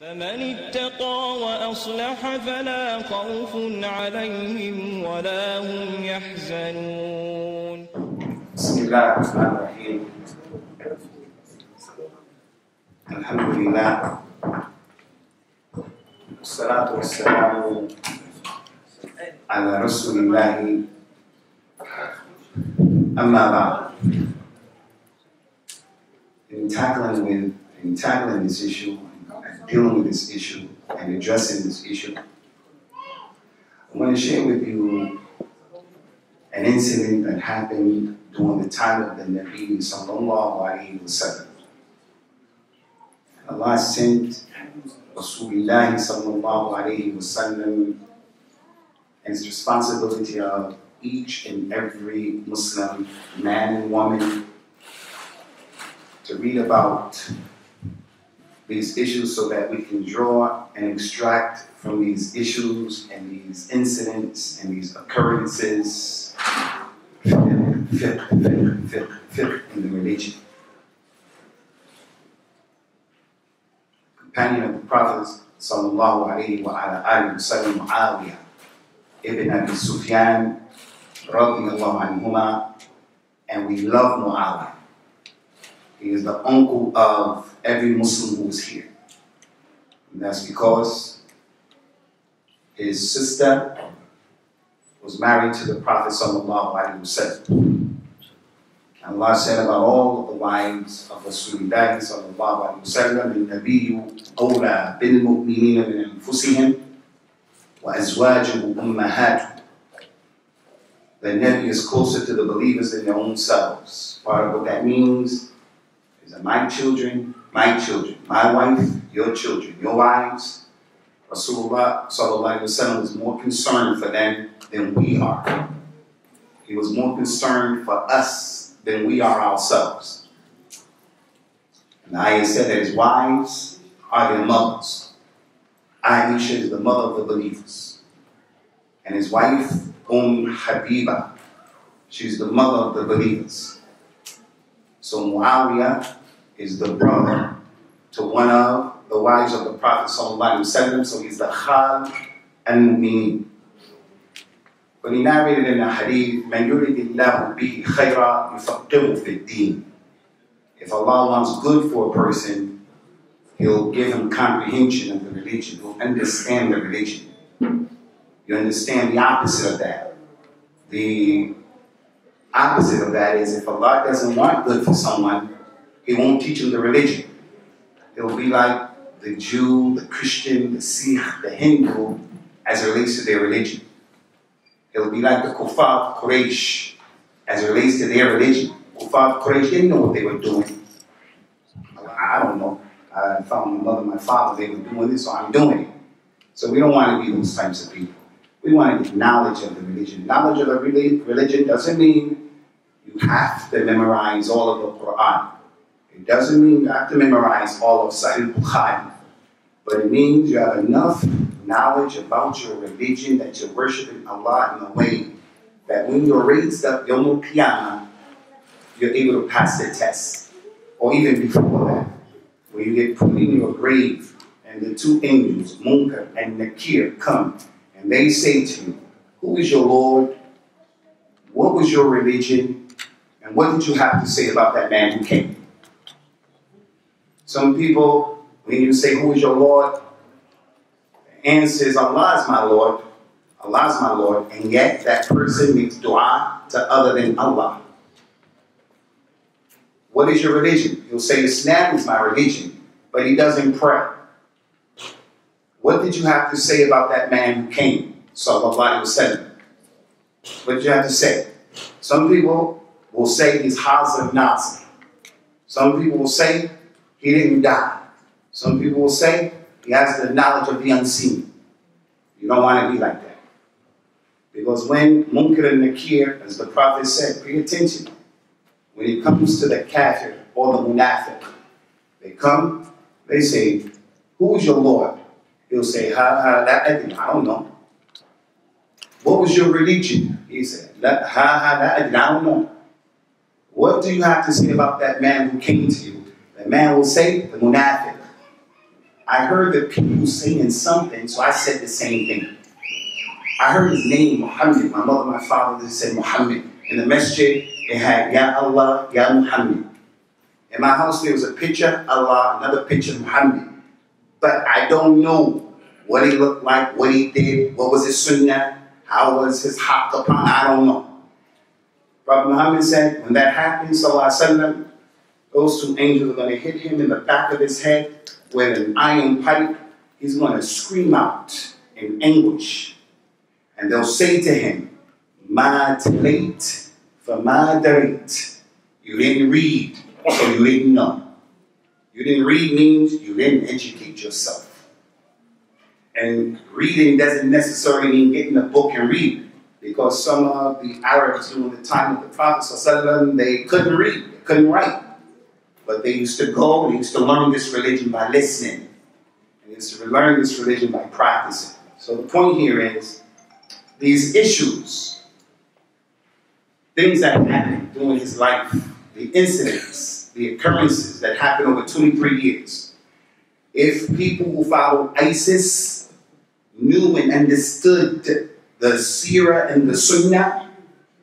فمن اتقى وأصلح فلا خوف عليهم ولا هم يحزنون. بسم الله الرحمن الرحيم. الحمد لله. والصلاة والسلام على رسول الله. أما بعد. In tackling with in tackling this issue dealing with this issue and addressing this issue I want to share with you an incident that happened during the time of the Nabi sallallahu alayhi wa sallam. Allah sent Rasulullah sallallahu alayhi wa sallam and it's responsibility of each and every Muslim man and woman to read about these issues so that we can draw and extract from these issues and these incidents and these occurrences fiqh, fiqh, fiqh, fiqh in the religion. Companion of the Prophet sallallahu alayhi wa ala alihi wa sallam Muawiyah ibn Abi Sufyan radiyallahu anhuma and we love Muawiyah. He is the uncle of every Muslim who is here. And that's because his sister was married to the Prophet sallallahu alaihi wasallam. And Allah said about all of the wives of Rasulullah sallallahu alaihi wasallam, النبي أولى بالمؤمنين من أنفسهم وأزواجه أمهاتهم. The Nabi is closer to the believers than their own selves. Part of what that means my children, my children, my wife, your children, your wives, Rasulullah wasallam was more concerned for them than we are. He was more concerned for us than we are ourselves. And ayah said that his wives are their mothers. Aisha is the mother of the believers. And his wife, Umm Habiba, she's the mother of the believers. So Muawiyah is the brother to one of the wives of the Prophet Sallallahu Alaihi Wasallam, so he's the Khal al-Mu'mineen. But he narrated in the hadith, من يريد الله به خيرا يفقهه في الدين. If Allah wants good for a person, He'll give him comprehension of the religion. He'll understand the religion. You understand the opposite of that. The opposite of that is if Allah doesn't want good for someone, he won't teach him the religion. It'll be like the Jew, the Christian, the Sikh, the Hindu, as it relates to their religion. It'll be like the Kufar Quraysh as it relates to their religion. Kufar Quraysh didn't know what they were doing. I don't know. I found my mother and my father, they were doing this, so I'm doing it. So we don't want to be those types of people. We want to get knowledge of the religion. Knowledge of the religion doesn't mean you have to memorize all of the Quran. It doesn't mean you have to memorize all of Sahih Bukhari. But it means you have enough knowledge about your religion that you're worshiping Allah in a way that when you're raised up Yom Qiyamah, you're able to pass the test. Or even before that, when you get put in your grave and the two angels, Munkar and Nakir, come and they say to you, Who is your Lord? What was your religion? And what did you have to say about that man who came? Some people, when you say, Who is your Lord? The answer is, Allah is my Lord. Allah is my Lord. And yet that person makes dua to other than Allah. What is your religion? He'll say, Islam is my religion, but he doesn't pray. What did you have to say about that man who came? Sallallahu Alaihi Wasallam. What did you have to say? Some people will say he's Hazir Nazir. Some people will say he didn't die. Some people will say he has the knowledge of the unseen. You don't want to be like that. Because when Munkar and Nakir, as the Prophet said, pay attention. When it comes to the kafir or the munafiq, they come, they say, Who is your Lord? He'll say, Ha ha, I don't know. What was your religion? He said, Ha ha, I don't know. What do you have to say about that man who came to you? The man will say, the munafiq. I heard the people saying something, so I said the same thing. I heard his name, Muhammad. My mother, my father, they said Muhammad. In the masjid, it had Ya Allah, Ya Muhammad. In my house, there was a picture, Allah, another picture, Muhammad. But I don't know what he looked like, what he did, what was his sunnah, how was his haqq upon, I don't know. Prophet Muhammad said, when that happens, sallallahu those two angels are going to hit him in the back of his head with an iron pipe. He's going to scream out in anguish. And they'll say to him, Ma late for ma. You didn't read, so you didn't know. You didn't read means you didn't educate yourself. And reading doesn't necessarily mean getting a book and read, because some of the Arabs during the time of the Prophet they couldn't read, they couldn't write. But they used to go, they used to learn this religion by listening. And they used to learn this religion by practicing. So the point here is these issues, things that happened during his life, the incidents, the occurrences that happened over 23 years. If people who follow ISIS knew and understood the Sirah and the Sunnah,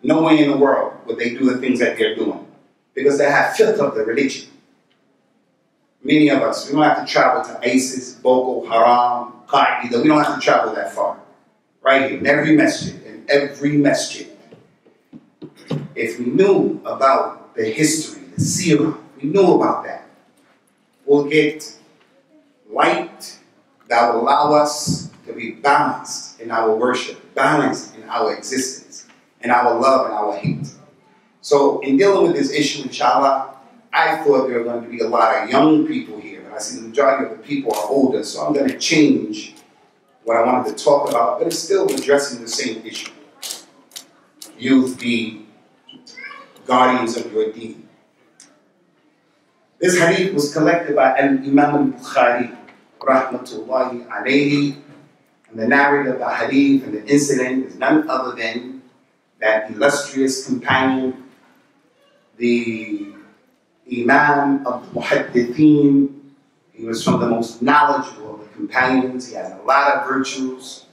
no way in the world would they do the things that they're doing. Because they have filth of the religion. Many of us, we don't have to travel to ISIS, Boko Haram, Qaeda. We don't have to travel that far right here in every masjid, in every masjid. If we knew about the history, the seerah, we knew about that, we'll get light that will allow us to be balanced in our worship, balanced in our existence, in our love and our hate. So in dealing with this issue, inshallah, I thought there were going to be a lot of young people here, but I see the majority of the people are older, so I'm going to change what I wanted to talk about, but it's still addressing the same issue. Youth be guardians of your deen. This hadith was collected by Imam al-Bukhari, rahmatullahi alayhi, and the narrator of the hadith and the incident is none other than that illustrious companion, the Imam of the Muhaddithin, he was from the most knowledgeable of the companions. He had a lot of virtues.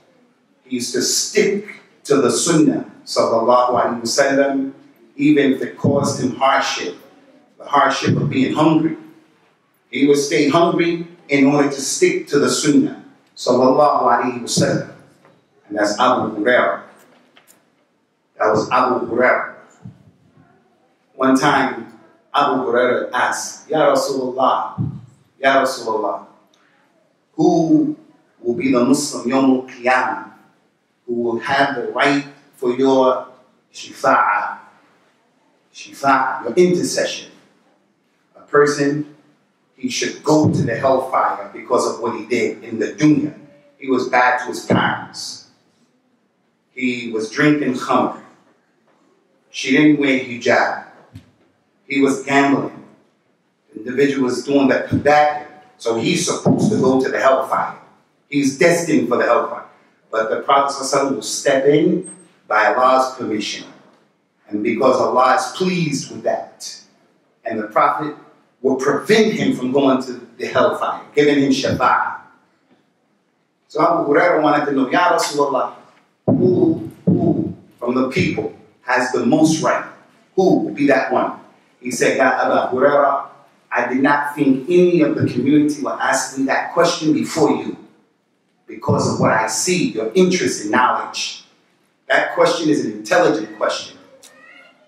He used to stick to the sunnah, sallallahu alaihi wasallam, even if it caused him hardship, the hardship of being hungry. He would stay hungry in order to stick to the sunnah, sallallahu alaihi wasallam. And that's Abu Hurairah. That was Abu Hurairah. One time, Abu Hurairah asked, Ya Rasulullah, Ya Rasulullah, who will be the Muslim Yom Qiyamah, who will have the right for your shifa'ah, shifa'ah, your intercession. A person, he should go to the hellfire because of what he did in the dunya. He was bad to his parents. He was drinking khamr. She didn't wear hijab. He was gambling. The individual was doing that bad so he's supposed to go to the hellfire. He's destined for the hellfire. But the Prophet will step in by Allah's permission. And because Allah is pleased with that. And the Prophet will prevent him from going to the hellfire, giving him shafa'ah. So Abu Hurairah wanted to know, Ya Rasulullah, who, who from the people has the most right? Who will be that one? He said, Ya Abu Hurairah, I did not think any of the community would ask me that question before you because of what I see, your interest in knowledge. That question is an intelligent question.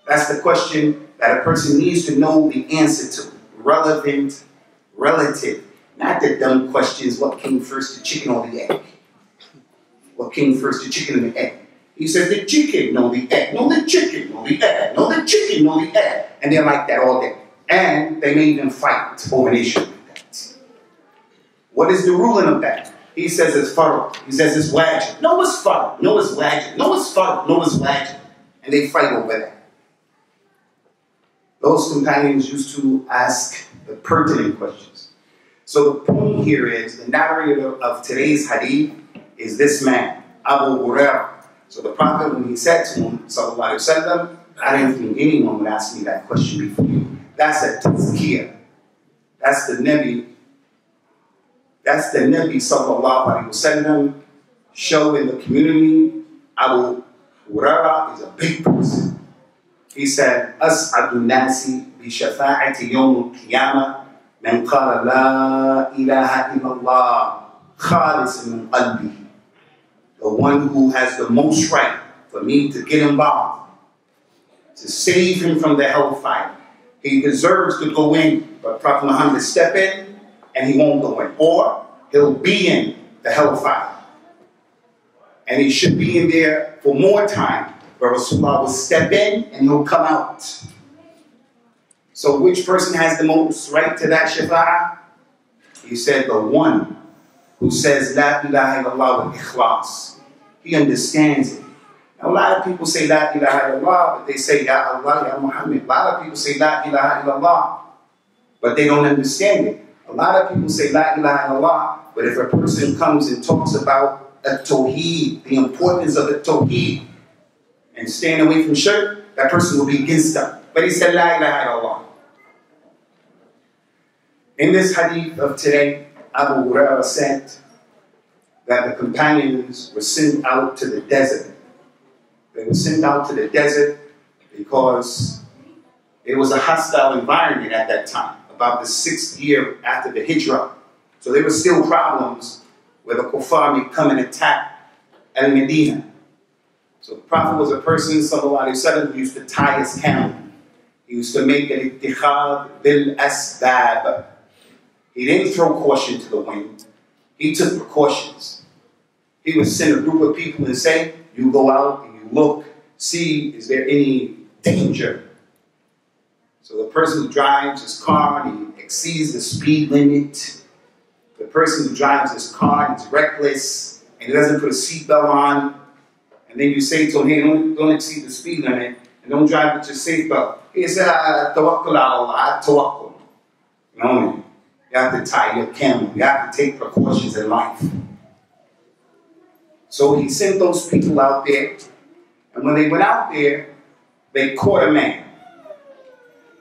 That's the question that a person needs to know the answer to. Relevant, relative. Not the dumb questions, what came first, the chicken or the egg? What came first, the chicken or the egg? He says the chicken, no the egg, no the chicken, no the egg, no the chicken, no the egg. And they're like that all day. And they may even fight over an issue like that. What is the ruling of that? He says it's farad. He says it's wajib. No, it's farad. No, it's wajib. No, it's farad. No, it's wajib. And they fight over that. Those companions used to ask the pertinent questions. So the point here is the narrator of today's hadith is this man, Abu Hurairah. So the Prophet, when he said to him, Sallallahu Alaihi Wasallam, I didn't think anyone would ask me that question before you. That's a tazkiyah. That's the Nabi That's the Nabi sallallahu alayhi wasallam show in the community. Abu Huraira is a big person. He said, أسعد الناس بشفاعة يوم القيامة من قال لا إله إلا الله خالص من قلبه. The one who has the most right for me to get involved, to save him from the hellfire. He deserves to go in, but Prophet Muhammad step in and he won't go in. Or he'll be in the hellfire. And he should be in there for more time, but Rasulullah will step in and he'll come out. So which person has the most right to that shafa'ah? He said the one who says La ilaha illallah with ikhlas. He understands it. A lot of people say La ilaha illallah, but they say Ya Allah, Ya Muhammad. A lot of people say La ilaha illallah, but they don't understand it. A lot of people say La ilaha illallah, but if a person comes and talks about a tawheed, the importance of the tawheed, and staying away from shirk, that person will be against them. But he said La ilaha illallah. In this hadith of today, Abu Hurairah said that the companions were sent out to the desert. They were sent out to the desert because it was a hostile environment at that time, about the sixth year after the Hijrah. So there were still problems where the kuffar may come and attack Al Medina. So the Prophet was a person, sallallahu alayhi wa who used to tie his camel. He used to make an ittikhad bil asbab. He didn't throw caution to the wind. He took precautions. He would send a group of people and say, you go out and you look, see, is there any danger? So the person who drives his car and he exceeds the speed limit, the person who drives his car and is reckless and he doesn't put a seatbelt on, and then you say to him, hey, don't, don't exceed the speed limit and don't drive with your seatbelt. He said, ah, tawakkul Allah, tawakkul. You know, you have to tie your camel. You have to take precautions in life. So he sent those people out there, and when they went out there, they caught a man.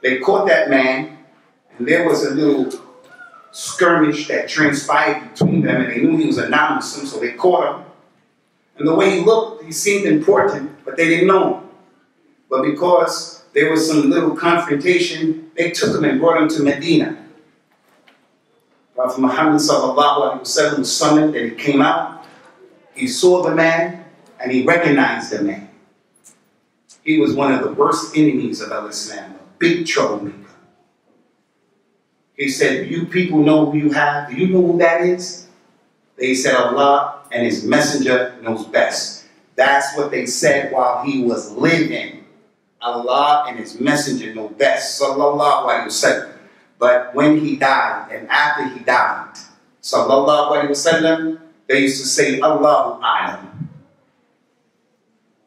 They caught that man, and there was a little skirmish that transpired between them, and they knew he was a non-Muslim, so they caught him. And the way he looked, he seemed important, but they didn't know him. But because there was some little confrontation, they took him and brought him to Medina. Prophet Muhammad sallallahu wasallam was summoned and he came out. He saw the man and he recognized the man. He was one of the worst enemies of Al-Islam, a big troublemaker. He said, you people know who you have? Do you know who that is? They said Allah and his messenger knows best. That's what they said while he was living. Allah and his messenger know best. Sallallahu alayhi wa But when he died and after he died, sallallahu alayhi wasallam, they used to say, Allahu A'lam.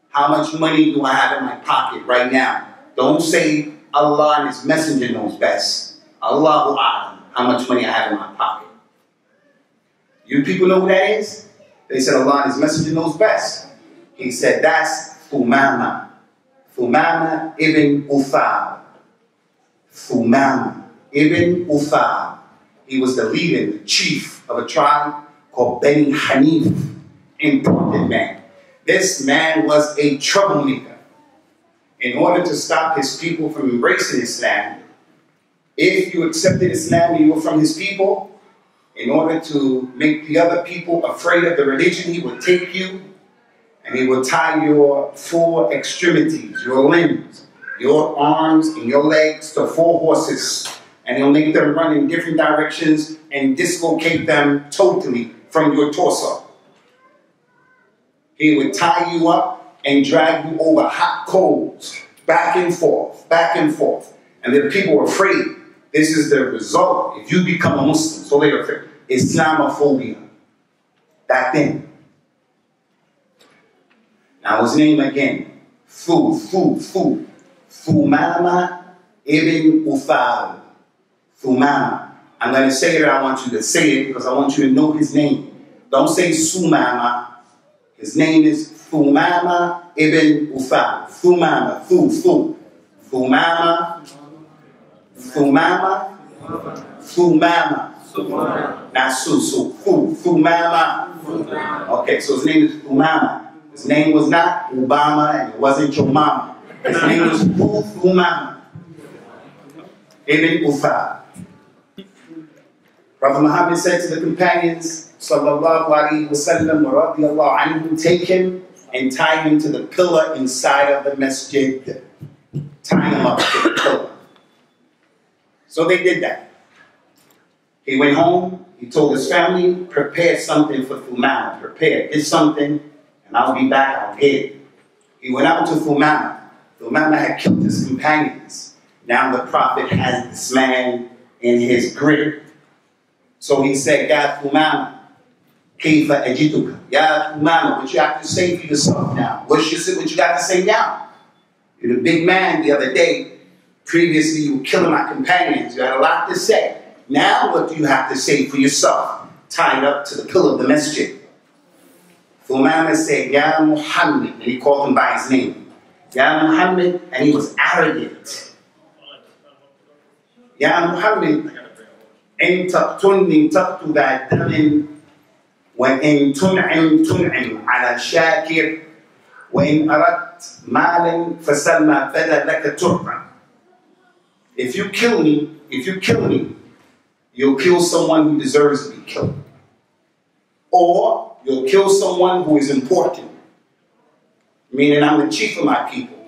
How much money do I have in my pocket right now? Don't say Allah and his messenger knows best. Allahu. How much money I have in my pocket. You people know who that is? They said Allah and his messenger knows best. He said, that's Thumama. Thumama ibn Uthal. Thumama ibn Uthal. He was the leader, the chief of a tribe called Beni Hanif. Important man. This man was a troublemaker. In order to stop his people from embracing Islam, if you accepted Islam and you were from his people, in order to make the other people afraid of the religion, he would take you and he would tie your four extremities, your limbs, your arms, and your legs to four horses. And he'll make them run in different directions and dislocate them totally from your torso. He would tie you up and drag you over hot coals, back and forth, back and forth. And the people were afraid. This is the result if you become a Muslim. So they were afraid. Islamophobia. Back then. Now his name again. Fu, Fu, Fu. Thumama ibn Uthal. Thumama. I'm going to say it, I want you to say it because I want you to know his name. Don't say Sumama. His name is Thumama ibn Uthal. Thumama, Thu, Thu. Thumama, Thumama, Thumama, Not Su, Su, Fu, Thumama. Okay, so his name is Thumama. His name was not Obama and it wasn't your mama. His name was Fu Thumama. Ibn Uthal. Prophet Muhammad said to the companions, Sallallahu Alaihi Wasallam, take him and tie him to the pillar inside of the masjid. Tie him up to the pillar. So they did that. He went home, he told his family, prepare something for Thumama, prepare, get something, and I'll be back, get it. He went out to Thumama. Thumama had killed his companions. Now the prophet has this man in his grip. So he said, Ya Thumama, Kaifa ajituka. Ya Thumama, what you have to say for yourself now? What's your, what you got to say now? You're the big man the other day. Previously, you were killing my companions. You had a lot to say. Now, what do you have to say for yourself? Tied up to the pillar of the masjid. Thumama said, Ya Muhammad, and he called him by his name. Ya Muhammad, and he was arrogant. Ya Muhammad, إن تقتلني تقتل ذا دم وإن تنعم تنعم على شاكر وإن أردت مالا فسلم فدا لك تربا If you kill me, if you kill me, you'll kill someone who deserves to be killed. Or you'll kill someone who is important. Meaning I'm the chief of my people.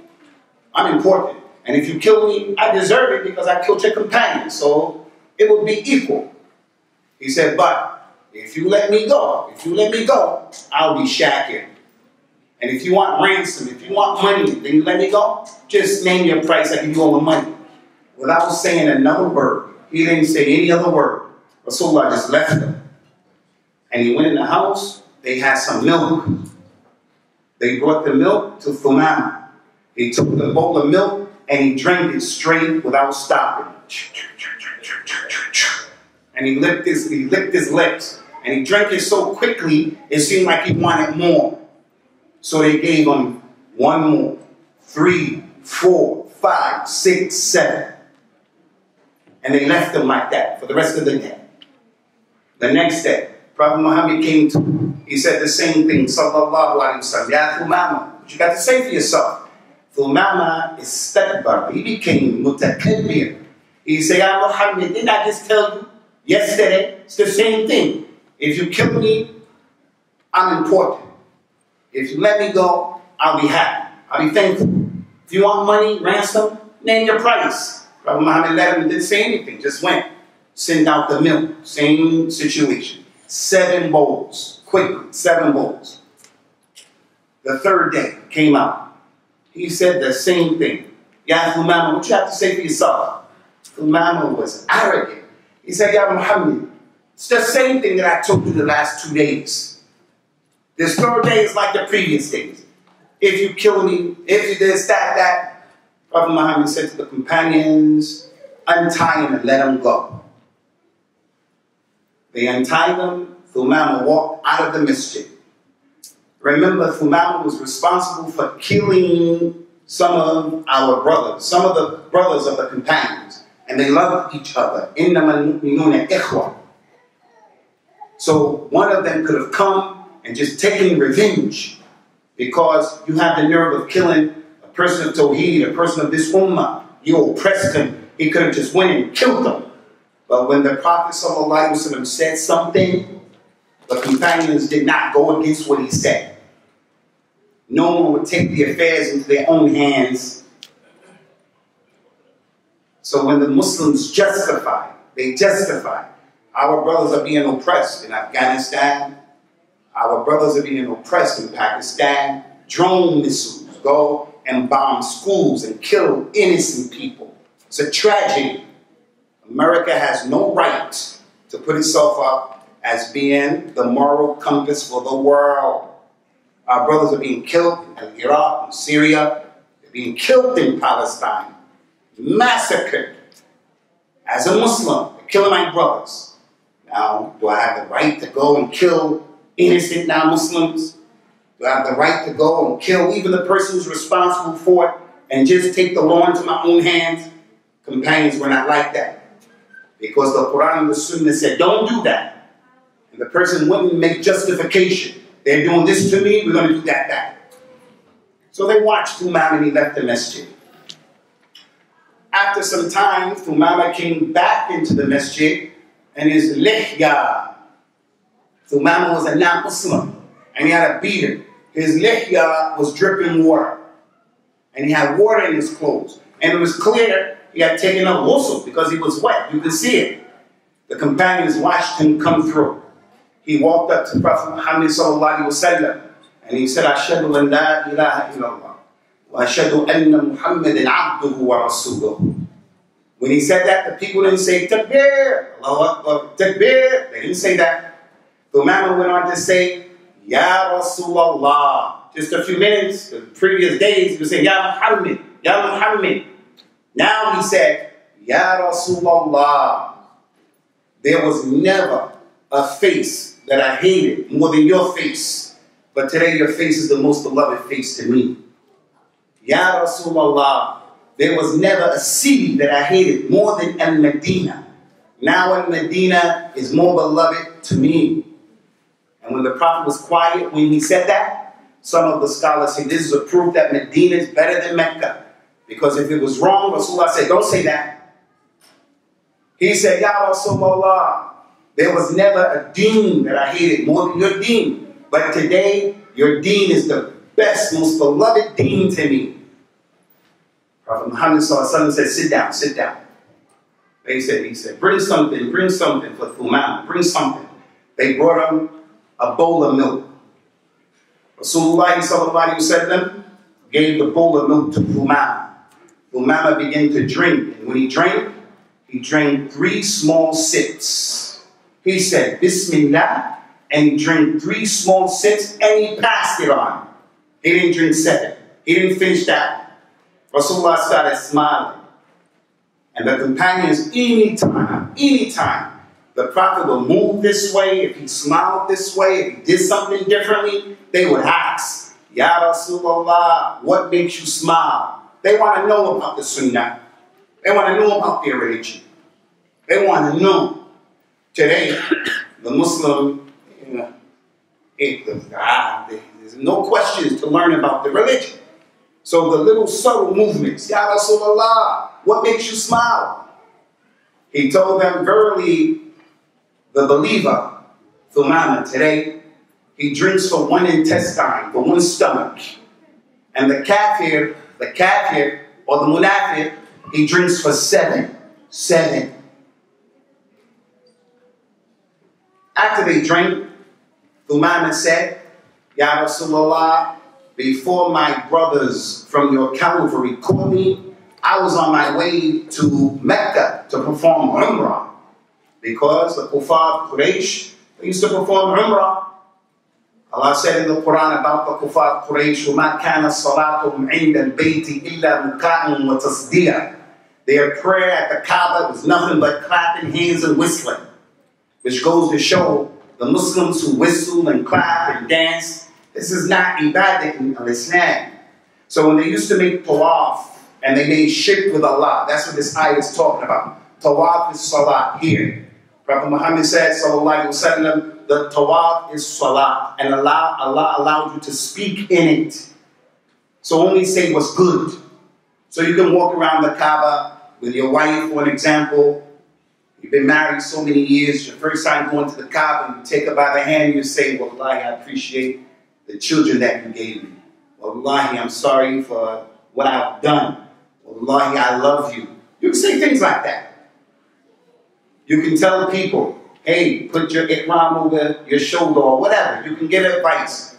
I'm important. And if you kill me, I deserve it because I killed your companion. So it would be equal. He said, but if you let me go, if you let me go, I'll be shacking. And if you want ransom, if you want money, then you let me go. Just name your price, I give you all the money. Without saying another word. He didn't say any other word. Rasulullah just left him. And he went in the house, they had some milk. They brought the milk to Thumama. He took the bowl of milk and he drank it straight without stopping. And he licked his, he licked his lips. And he drank it so quickly, it seemed like he wanted more. So they gave him one more, three, four, five, six, seven. And they left him like that for the rest of the day. The next day, Prophet Muhammad came to him. he said the same thing, sallallahu alayhi wa sallam, Ya Thumama, what you got to say for yourself? Thumama istakbar. He became mutakabbir. He said, Ya Muhammad, didn't I just tell you yesterday? It's the same thing. If you kill me, I'm important. If you let me go, I'll be happy. I'll be thankful. If you want money, ransom, name your price. Prophet Muhammad let him, didn't say anything, just went. Send out the milk. Same situation. Seven bowls. Quickly, seven bowls. The third day came out. He said the same thing. Ya Thumama, what you have to say for yourself? Thumama was arrogant. He said, Ya Muhammad, it's the same thing that I told you the last two days. This third day is like the previous days. If you kill me, if you this, that, that. Prophet Muhammad said to the companions, untie him and let him go. They untied him. Thumama walked out of the masjid. Remember, Thumama was responsible for killing some of our brothers, some of the brothers of the companions, and they loved each other. إِنَّمَا الْمُؤْمِنُونَ إِخْوَةً So one of them could have come and just taken revenge because you have the nerve of killing a person of Tawheed, a person of this ummah. You oppressed him. He could have just went and killed them. But when the Prophet ﷺ said something, the companions did not go against what he said. No one would take the affairs into their own hands. so when the Muslims justify, they justify, our brothers are being oppressed in Afghanistan, our brothers are being oppressed in Pakistan, drone missiles go and bomb schools and kill innocent people. It's a tragedy. America has no right to put itself up as being the moral compass for the world. Our brothers are being killed in Iraq and Syria. They're being killed in Palestine, massacred. As a Muslim, killing my brothers. Now, do I have the right to go and kill innocent non-Muslims? Do I have the right to go and kill even the person who's responsible for it and just take the law into my own hands? Companions were not like that. Because the Quran and the Sunnah said, don't do that. And the person wouldn't make justification. They're doing this to me, we're going to do that back. So they watched Thumama and he left the masjid. After some time, Thumama came back into the masjid and his lihya. Thumama was a non-Muslim and he had a beard. His lihya was dripping water. And he had water in his clothes. And it was clear he had taken a ghusl because he was wet. You could see it. The companions watched him come through. He walked up to Prophet Muhammad and he said, Ashadu an la ilaha illallah Muhammadan abduhu wa rasuluh. When he said that, the people didn't say takbir, Allahu Akbar, takbir. They didn't say that. The Imam went on to say, Ya Rasulullah. Just a few minutes, the previous days, he was saying, Ya Muhammad, Ya Muhammad. Now he said, Ya Rasulullah. There was never a face that I hated more than your face. But today your face is the most beloved face to me. Ya Rasulullah. There was never a city that I hated more than Al Medina. Now Al Medina is more beloved to me. And when the Prophet was quiet, when he said that, some of the scholars say this is a proof that Medina is better than Mecca. Because if it was wrong, Rasulullah said, don't say that. He said, Ya Rasulullah, there was never a deen that I hated more than your deen. But today, your deen is the best, most beloved deen to me. Prophet Muhammad said, sit down, sit down. They said, he said, bring something, bring something for Thumam, bring something. They brought him a bowl of milk. Rasulullah sallallahu gave the bowl of milk to Thumam. Thumama began to drink, and when he drank, he drank three small sips. He said, Bismillah, and he drank three small sips, and he passed it on. He didn't drink seven. He didn't finish that. Rasulullah started smiling. And the companions, anytime, anytime, the Prophet would move this way, if he smiled this way, if he did something differently, they would ask, Ya Rasulullah, what makes you smile? They want to know about the Sunnah. They want to know about their religion. They want to know. Today, the Muslim, you know, ah, there's no questions to learn about the religion. So the little subtle movements, Ya Rasulullah, what makes you smile? He told them, verily, the believer, Thumama, today, he drinks for one intestine, for one stomach. And the kafir, the kafir, or the munafiq, he drinks for seven. Seven. After they drank, Thumama said, Ya Rasulullah, before my brothers from your cavalry caught me, I was on my way to Mecca to perform Umrah. Because the Kuffar Quraysh, they used to perform Umrah. Allah said in the Quran about the Kuffar Quraysh, وَمَا كَانَ صَلَاتُهُمْ عِنْدَ الْبَيْتِ إِلَّا مُكَاءٌ وَتَصْدِيًا Their prayer at the Kaaba was nothing but clapping hands and whistling, which goes to show the Muslims who whistle and clap and dance, this is not ibadah in Islam. So when they used to make tawaf and they made shirk with Allah, that's what this ayah is talking about. Tawaf is salat here. Prophet Muhammad said, Sallallahu Alaihi Wasallam, the tawaf is salat, and Allah, Allah allowed you to speak in it. So only say what's good. So you can walk around the Kaaba with your wife, for an example. You've been married so many years, your first time going to the Kaaba, you take her by the hand, you say, Wallahi, I appreciate the children that you gave me. Wallahi, I'm sorry for what I've done. Wallahi, I love you. You can say things like that. You can tell people, hey, put your ihram over your shoulder or whatever. You can give advice.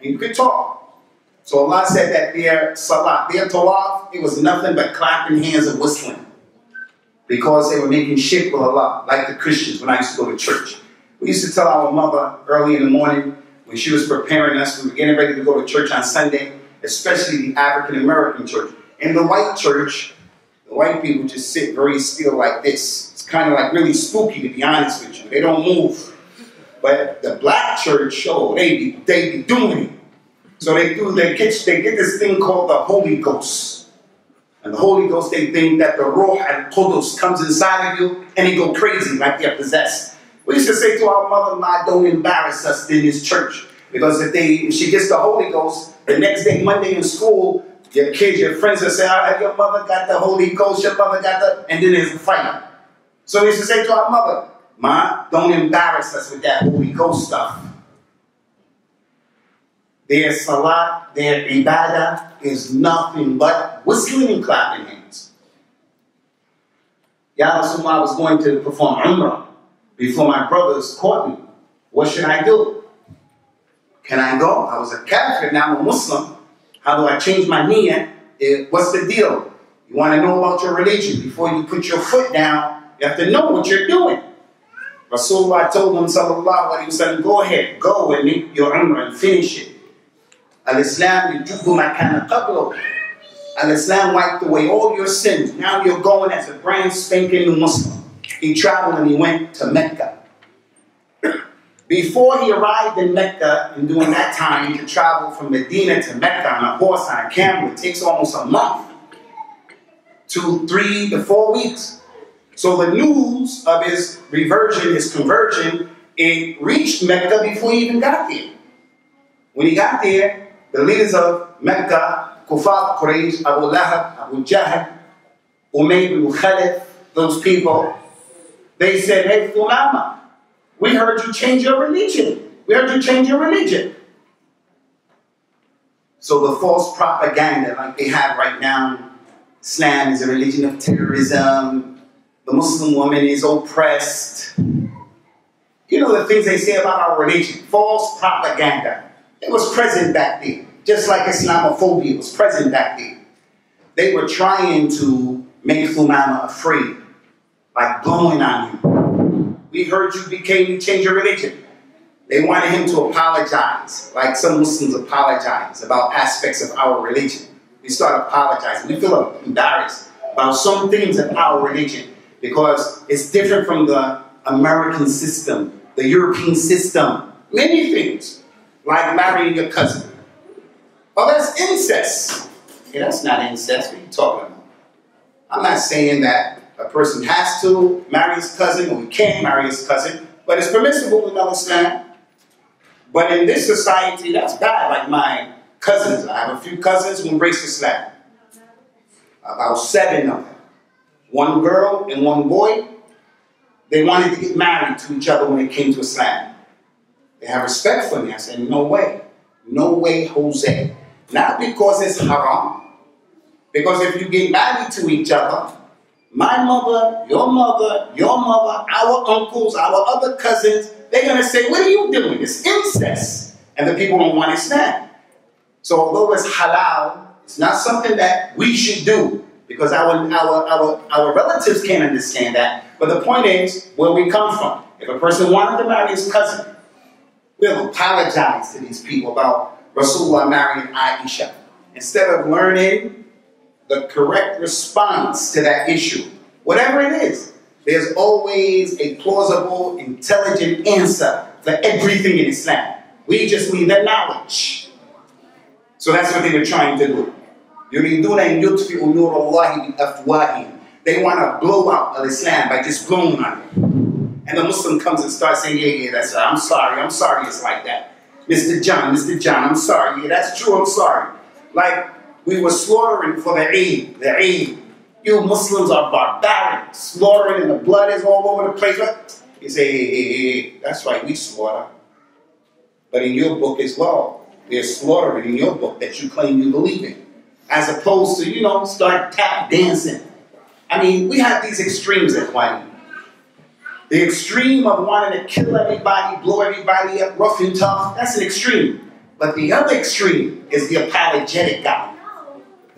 And you can talk. So Allah said that their salat, their tawaf, it was nothing but clapping hands and whistling. Because they were making shirk with Allah, like the Christians when I used to go to church. We used to tell our mother early in the morning when she was preparing us, we were getting ready to go to church on Sunday, especially the African American church. In the white church, the white people just sit very still like this It's kind of like really spooky, to be honest with you. They don't move. But the black church, oh, they be, they be doing it. So they do, they get, they get this thing called the Holy Ghost. And the Holy Ghost, they think that the Ruh al-Qudus comes inside of you and they go crazy like they're possessed. We to say to our mother-in-law, don't embarrass us in this church. Because if they if she gets the Holy Ghost, the next day, Monday in school, your kids, your friends will say, all right, your mother got the Holy Ghost, your mother got the, and then there's a fight. So we to say to our mother, Ma, don't embarrass us with that Holy Ghost stuff. Their salat, their ibadah is nothing but whistling and clapping hands. Ya Rasulullah, was going to perform Umrah before my brothers caught me. What should I do? Can I go? I was a Catholic, now I'm a Muslim. How do I change my niyyah? Eh, what's the deal? You want to know about your religion before you put your foot down. You have to know what you're doing. Rasulullah told him, sallallahu alayhi wa go ahead, go and make your umrah and finish it. Al-Islam. Al-Islam wiped away all your sins. Now you're going as a brand spanking new Muslim. He traveled and he went to Mecca. Before he arrived in Mecca, and during that time, to travel from Medina to Mecca on a horse on a camel, it takes almost a month, two, three to four weeks. So the news of his reversion, his conversion, it reached Mecca before he even got there. When he got there, the leaders of Mecca, Kufar Quraysh, Abu Lahab, Abu Jahl, Umayyah ibn Khalaf, those people, they said, hey, Thumama, we heard you change your religion. We heard you change your religion. So the false propaganda like they have right now, Islam is a religion of terrorism, the Muslim woman is oppressed. You know the things they say about our religion, false propaganda. It was present back then, just like Islamophobia was present back then. They were trying to make Thumama afraid, like blowing on him. We heard you became, you changed your religion. They wanted him to apologize, like some Muslims apologize about aspects of our religion. We start apologizing. We feel embarrassed about some things of our religion because it's different from the American system, the European system, many things like marrying your cousin. Oh, that's incest. Yeah, that's not incest. What are you talking about? I'm not saying that a person has to marry his cousin or he can't marry his cousin, but it's permissible in Islam. But in this society, that's bad. Like my cousins, I have a few cousins who embrace Islam. About seven of them. One girl and one boy. They wanted to get married to each other when it came to Islam. They have respect for me. I said, no way. No way, Jose. Not because it's haram. Because if you get married to each other, my mother, your mother, your mother, our uncles, our other cousins, they're going to say, what are you doing? It's incest. And the people don't want Islam. So although it's halal, it's not something that we should do because our, our, our, our relatives can't understand that. But the point is where we come from. If a person wanted to marry his cousin, We'll apologize to these people about Rasulullah marrying Aisha. Instead of learning the correct response to that issue, whatever it is, there's always a plausible, intelligent answer for everything in Islam. We just need the knowledge. So that's what they were trying to do. They want to blow out Islam by just blowing on it and the Muslim comes and starts saying, yeah, yeah, that's right. I'm sorry, I'm sorry it's like that. Mr. John, Mr. John, I'm sorry. Yeah, that's true, I'm sorry. Like we were slaughtering for the Eid, the Eid. You Muslims are barbaric, slaughtering and the blood is all over the place. You say, hey, hey, hey, that's right, we slaughter. But in your book as well, there's slaughtering in your book that you claim you believe in. As opposed to, you know, start tap dancing. I mean, we have these extremes at Whitey. The extreme of wanting to kill everybody, blow everybody up, rough and tough, that's an extreme. But the other extreme is the apologetic guy.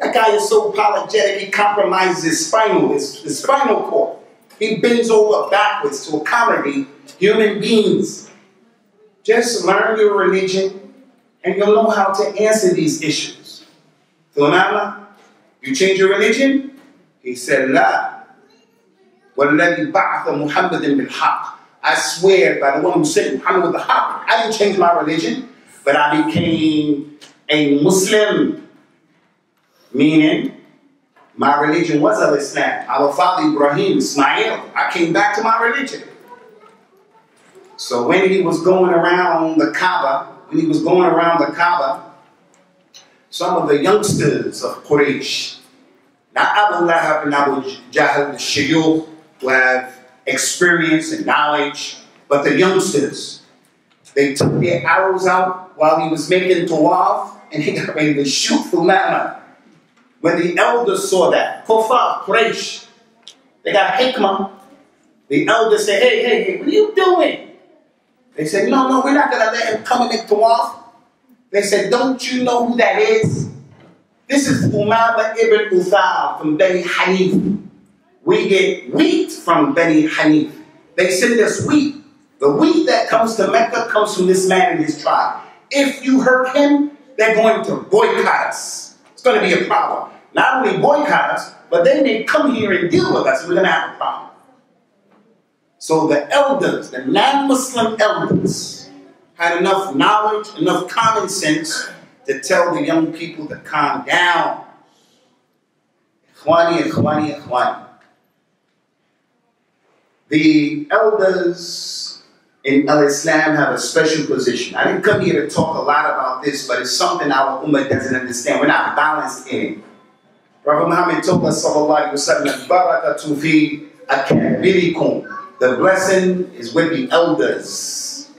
That guy is so apologetic, he compromises his spinal, his, his spinal cord. He bends over backwards to accommodate human beings. Just learn your religion and you'll know how to answer these issues. Thunama, you change your religion? He said, La. وَالَّذِي بَعْثَ مُحَمَّدٍ بِالْحَقِّ I swear by the one who sent Muhammad with the haqq. I didn't change my religion, but I became a Muslim. Meaning, My religion was Al Islam. Our father Ibrahim, Ismail, I came back to my religion. So when he was going around the Kaaba, when he was going around the Kaaba, some of the youngsters of Quraysh, not Abu Lahab and Abu Jahl, the Shayukh, who have experience and knowledge, but the youngsters, they took their arrows out while he was making tawaf and he got ready to shoot Thumama. When the elders saw that, Kufar, Quraysh, they got hikmah. The elders said, hey, hey, hey, what are you doing? They said, no, no, we're not going to let him come and make tawaf. They said, don't you know who that is? This is Thumama ibn Uthal from Beni Hanif. We get wheat from Beni Hanif. They send us wheat. The wheat that comes to Mecca comes from this man and his tribe. If you hurt him, they're going to boycott us. It's going to be a problem. Not only boycott us, but then they come here and deal with us, we're going to have a problem. So the elders, the non-Muslim elders, had enough knowledge, enough common sense to tell the young people to calm down. Ikhwani, ikhwani, ikhwani. The elders in al-Islam have a special position. I didn't come here to talk a lot about this, but it's something our ummah doesn't understand. We're not balanced in it. Prophet Muhammad told us, sallallahu alayhi wa sallam, fi akabirikum. The blessing is with the elders.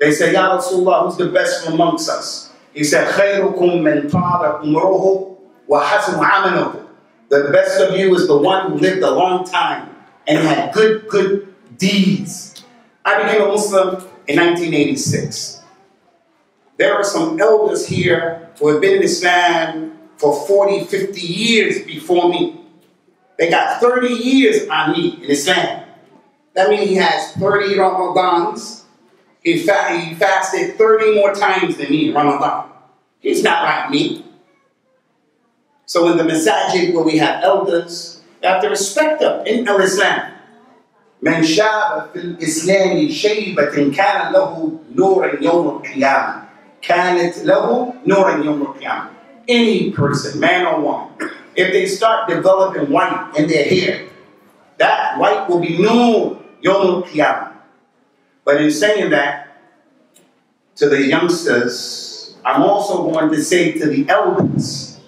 They say, Ya Rasulullah, who's the best amongst us? He said, khayrukum min ta'ala umruhu wa hasum. The best of you is the one who lived a long time and had good, good deeds. I became a Muslim in 1986. There are some elders here who have been in Islam for 40, 50 years before me. They got 30 years on me in Islam. That means he has 30 Ramadans. He, fa he fasted 30 more times than me in Ramadan. He's not like me. So in the masajid where we have elders, you have to respect them in Islam. من شاب في الإسلام شيبة كان له نور يوم القيامة كانت له نور يوم القيامة Any person, man or woman, if they start developing white in their hair, that white will be nur yawm al But in saying that, to the youngsters, I'm also going to say to the elders,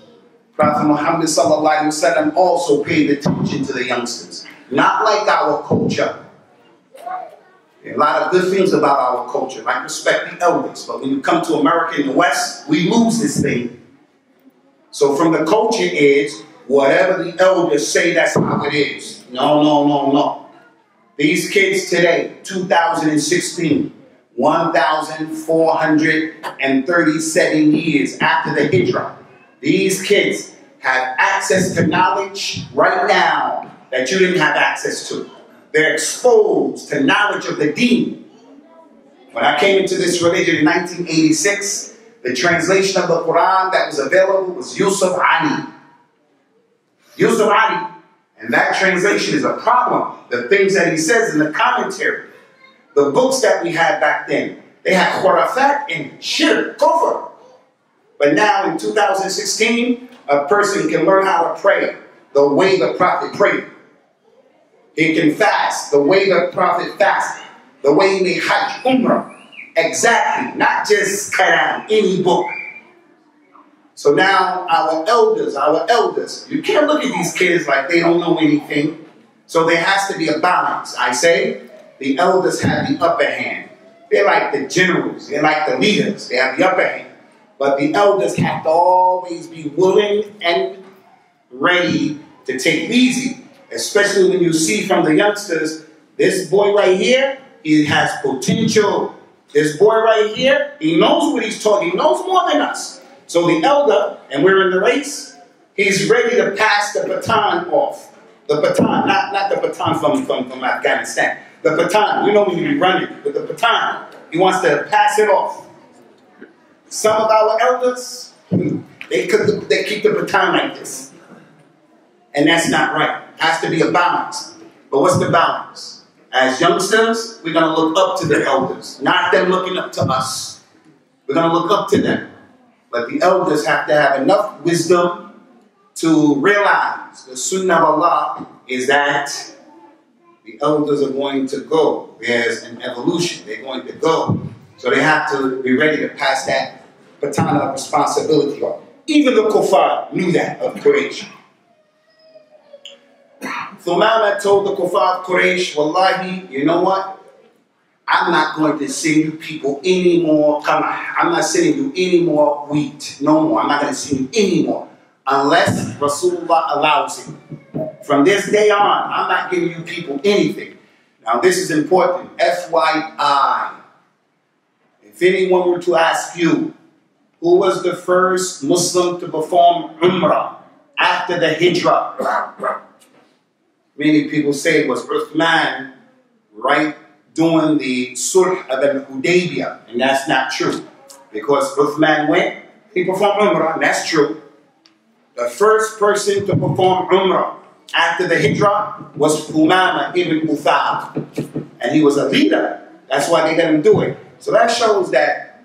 Prophet Muhammad sallallahu also paid attention to the youngsters. Not like our culture. A lot of good things about our culture, like respect the elders. But when you come to America in the West, we lose this thing. So from the culture is, whatever the elders say, that's how it is. No, no, no, no. These kids today, 2016, 1,437 years after the Hijrah, these kids have access to knowledge right now that you didn't have access to. They're exposed to knowledge of the deen. When I came into this religion in 1986, the translation of the Quran that was available was Yusuf Ali. Yusuf Ali. And that translation is a problem. The things that he says in the commentary. The books that we had back then, they had khurafat and shirk, kufr. But now in 2016, a person can learn how to pray the way the prophet prayed. He can fast the way the prophet fasted, the way he made Hajj, Umrah. Exactly, not just out any book. So now our elders, our elders, you can't look at these kids like they don't know anything. So there has to be a balance. I say the elders have the upper hand. They're like the generals, they're like the leaders, they have the upper hand. But the elders have to always be willing and ready to take it easy, especially when you see from the youngsters, this boy right here, he has potential. This boy right here, he knows what he's talking, he knows more than us. So the elder, and we're in the race, he's ready to pass the baton off. The baton, not, not the Pathan from, from, from Afghanistan. The baton, you know when you be running with the baton. He wants to pass it off. Some of our elders, hmm, they, could, they keep the baton like this. And that's not right. Has to be a balance. But what's the balance? As youngsters, we're going to look up to the elders, not them looking up to us. We're going to look up to them. But the elders have to have enough wisdom to realize. The sunnah of Allah is that the elders are going to go. There's an evolution. They're going to go. So they have to be ready to pass that baton of responsibility on. Even the kuffar knew that of Quraysh. Thumama told the kuffar of Quraysh, Wallahi, you know what? I'm not going to send you people anymore. Come on. I'm not sending you any more wheat. No more. I'm not going to send you any more. Unless Rasulullah allows it. From this day on, I'm not giving you people anything. Now, this is important. FYI. If anyone were to ask you, who was the first Muslim to perform Umrah after the Hijrah? Many people say it was Uthman, right doing the Sulh of al-Hudaybiyah, and that's not true. Because Uthman went, he performed Umrah, and that's true. The first person to perform Umrah after the Hijrah was Thumama ibn Uthal. And he was a leader. That's why they let him do it. So that shows that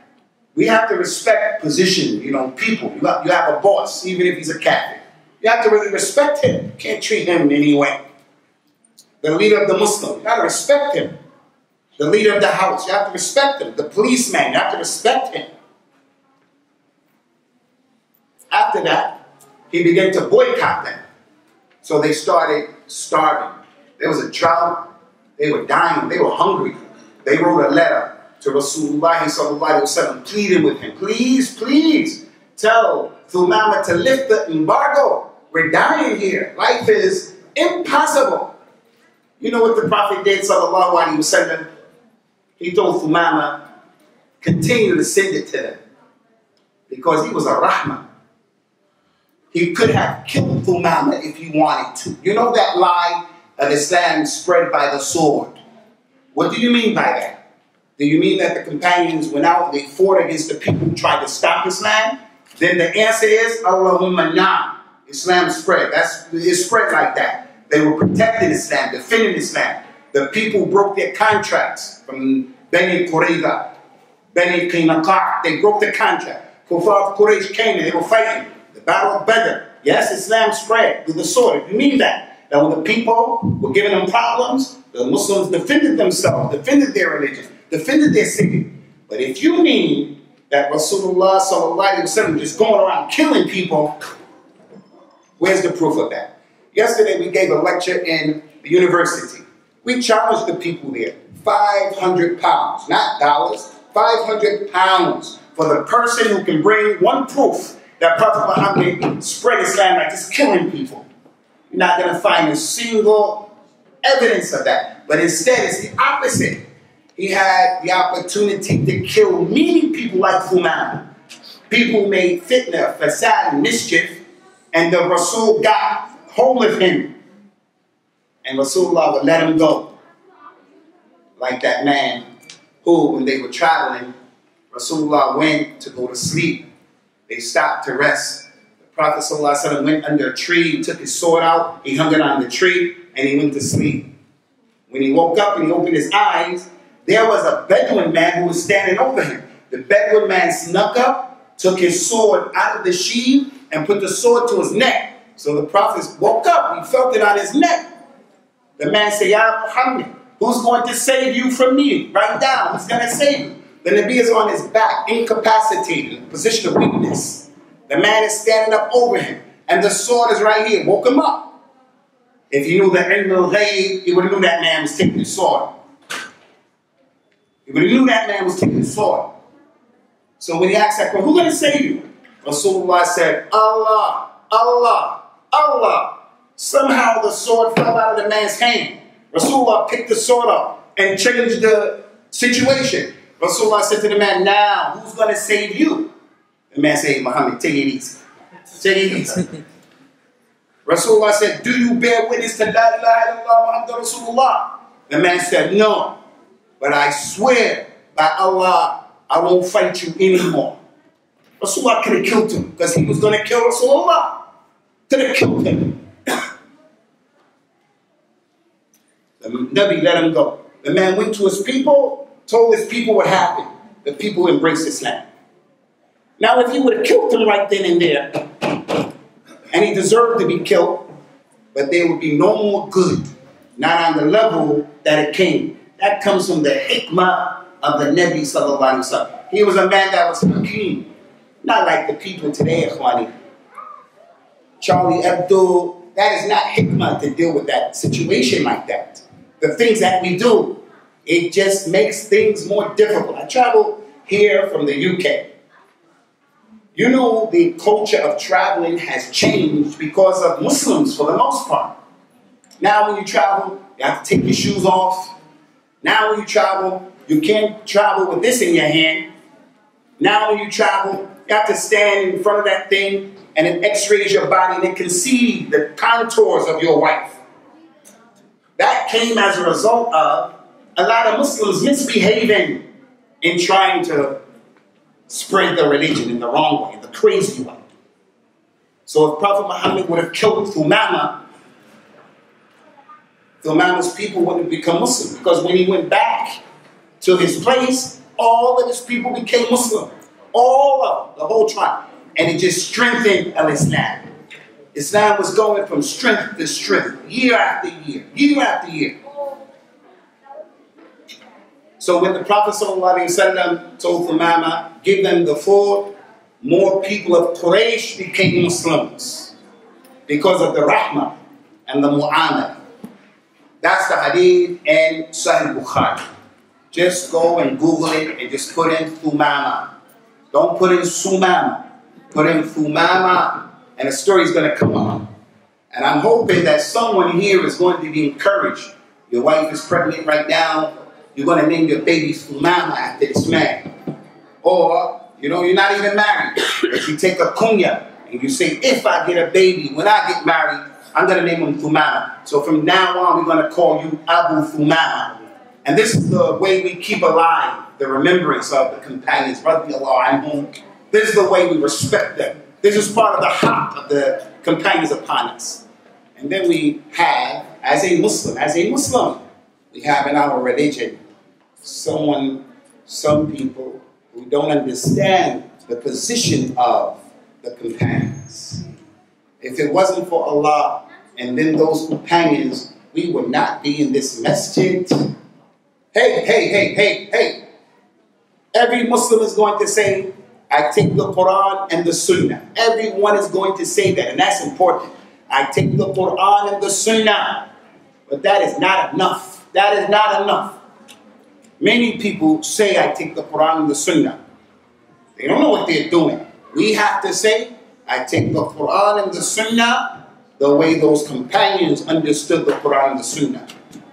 we have to respect position, you know, people. You have, you have a boss, even if he's a Catholic. You have to really respect him. You can't treat him in any way. The leader of the Muslim, you got to respect him. The leader of the house, you have to respect him. The policeman, you have to respect him. After that, he began to boycott them. So they started starving. There was a drought. They were dying. They were hungry. They wrote a letter to Rasulullah sallallahu pleading with him, please, please tell Thumama to lift the embargo. We're dying here. Life is impossible. You know what the Prophet did, sallallahu alaihi wasallam? He told Thumama, continue to send it to them. Because he was a rahmah. He could have killed Thumama if he wanted to. You know that lie of Islam spread by the sword? What do you mean by that? Do you mean that the companions went out and they fought against the people who tried to stop Islam? Then the answer is Allahumma na'am. Islam spread. That's it spread like that. They were protecting Islam, defending Islam. The people broke their contracts from Beni Qurayza, Beni Qaynuqa. They broke the contract. Kufar Quraysh came and they were fighting. The Battle of Badr. Yes, Islam spread with the sword. If you mean that, that when the people were giving them problems, the Muslims defended themselves, defended their religion, defended their city. But if you mean that Rasulullah just going around killing people, where's the proof of that? Yesterday we gave a lecture in the university. We challenged the people there. 500 pounds, not dollars, 500 pounds for the person who can bring one proof that Prophet Muhammad spread Islam by just killing people. You're not going to find a single evidence of that. But instead, it's the opposite. He had the opportunity to kill many people like Thumama. People made fitna, fasad, and mischief, and the Rasul got hold of him. And Rasulullah would let him go. Like that man who, when they were traveling, Rasulullah went to go to sleep they stopped to rest. The Prophet ﷺ went under a tree, took his sword out, he hung it on the tree, and he went to sleep. When he woke up and he opened his eyes, there was a Bedouin man who was standing over him. The Bedouin man snuck up, took his sword out of the sheath, and put the sword to his neck. So the Prophet woke up, he felt it on his neck. The man said, Ya Muhammad, who's going to save you from me? Right down, who's going to save you? The Nabi is on his back, incapacitated, in a position of weakness. The man is standing up over him, and the sword is right here. Woke him up. If he knew the ilm al he would have knew that man was taking the sword. He would have knew that man was taking the sword. So when he asked that question, who's going to save you? Rasulullah said, Allah, Allah, Allah. Somehow the sword fell out of the man's hand. Rasulullah picked the sword up and changed the situation. Rasulullah said to the man, now, who's going to save you? The man said, Muhammad, take it easy. Take it easy. Rasulullah said, do you bear witness to La ilaha illallah Muhammad Rasulullah? The man said, no. But I swear by Allah, I won't fight you anymore. Rasulullah could have killed him because he was going to kill Rasulullah. Could have killed him. the Nabi let him go. The man went to his people told his people what happened. The people embraced Islam. Now, if he would have killed him right then and there, and he deserved to be killed, but there would be no more good, not on the level that it came. That comes from the hikmah of the Nabi sallallahu alaihi wasallam. He was a man that was hakim, not like the people today, Ikhwani. Charlie Hebdo, that is not hikmah to deal with that situation like that. The things that we do, it just makes things more difficult. I travel here from the UK. You know, the culture of traveling has changed because of Muslims for the most part. Now, when you travel, you have to take your shoes off. Now, when you travel, you can't travel with this in your hand. Now, when you travel, have to stand in front of that thing and it x rays your body and it can see the contours of your wife. That came as a result of a lot of Muslims misbehaving in trying to spread the religion in the wrong way, in the crazy way. So if Prophet Muhammad would have killed Thumama, Thumama's people wouldn't have become Muslim because when he went back to his place, all of his people became Muslim. All of them, the whole tribe. And it just strengthened Al-Islam. Islam was going from strength to strength, year after year, year after year. So when the Prophet ﷺ told the Thumama, give them the food, more people of Quraysh became Muslims because of the rahmah and the mu'amah. That's the hadith in Sahih Bukhari. Just go and Google it and just put in Thumama. Don't put in Sumama. Put in Thumama, and the story is going to come on. And I'm hoping that someone here is going to be encouraged. Your wife is pregnant right now you're going to name your baby Thumama after this man. Or, you know, you're not even married. If you take a kunya and you say, if I get a baby, when I get married, I'm going to name him Thumama. So from now on, we're going to call you Abu Thumama. And this is the way we keep alive the remembrance of the companions, anhum. This is the way we respect them. This is part of the heart of the companions upon us. And then we have, as a Muslim, as a Muslim, we have in our religion someone, some people who don't understand the position of the companions. If it wasn't for Allah and then those companions, we would not be in this masjid. Hey, hey, hey, hey, hey. Every Muslim is going to say, I take the Quran and the Sunnah. Everyone is going to say that, and that's important. I take the Quran and the Sunnah. But that is not enough. That is not enough. Many people say I take the Quran and the Sunnah. They don't know what they're doing. We have to say, I take the Quran and the Sunnah the way those companions understood the Quran and the Sunnah.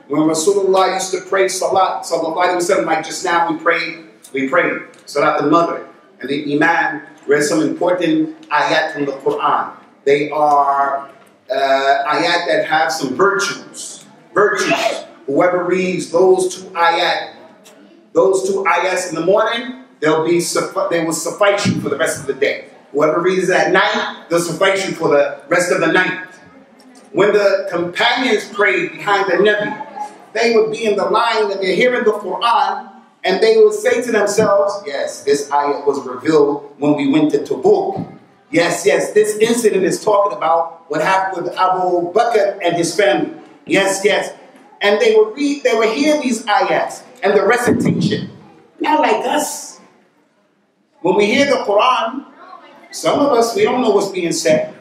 When Rasulullah used to pray Salat, Sallallahu Alaihi Wasallam, like just now we prayed, we prayed Salat al-Maghrib. And the Imam read some important ayat from the Quran. They are uh, ayat that have some virtues. Virtues. Whoever reads those two ayat those two ayahs in the morning, they'll be they will suffice you for the rest of the day. Whoever reads at night, they'll suffice you for the rest of the night. When the companions prayed behind the Nabi, they would be in the line and they're hearing the Quran, and they would say to themselves, Yes, this ayah was revealed when we went to Tabuk. Yes, yes, this incident is talking about what happened with Abu Bakr and his family. Yes, yes. And they would read, they would hear these ayats and the recitation. Not like us. When we hear the Quran, some of us, we don't know what's being said.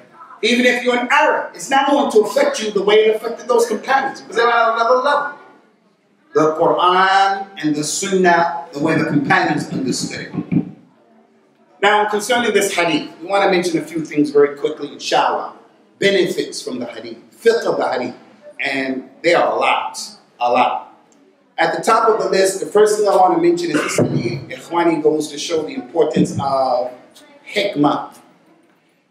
Even if you're an Arab, it's not going to affect you the way it affected those companions because they're on another level. The Quran and the Sunnah, the way the companions understood it. Now, concerning this hadith, we want to mention a few things very quickly, inshallah. Benefits from the hadith, fiqh of the hadith. And there are a lot, a lot. At the top of the list, the first thing I want to mention is this hadith. Ikhwani goes to show the importance of hikmah.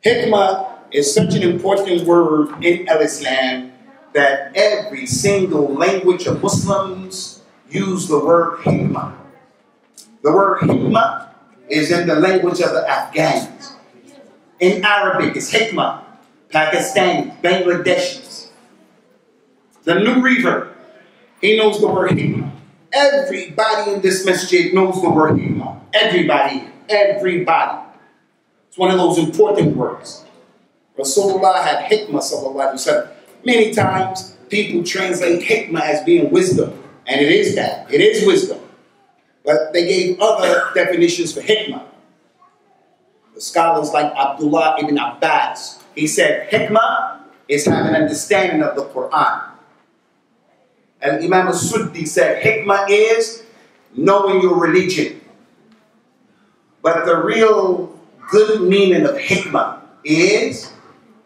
Hikmah is such an important word in Al-Islam that every single language of Muslims use the word hikmah. The word hikmah is in the language of the Afghans. In Arabic, it's hikmah. Pakistani, Bangladeshis. The new revert he knows the word hikmah. Everybody in this masjid knows the word hikmah. Everybody. Everybody. It's one of those important words. Rasulullah had hikmah, sallallahu alayhi wa Many times people translate hikmah as being wisdom, and it is that. It is wisdom. But they gave other definitions for hikmah. The scholars like Abdullah ibn Abbas, he said hikmah is having understanding of the Quran. And Imam al-Suddi said hikmah is knowing your religion. But the real good meaning of hikmah is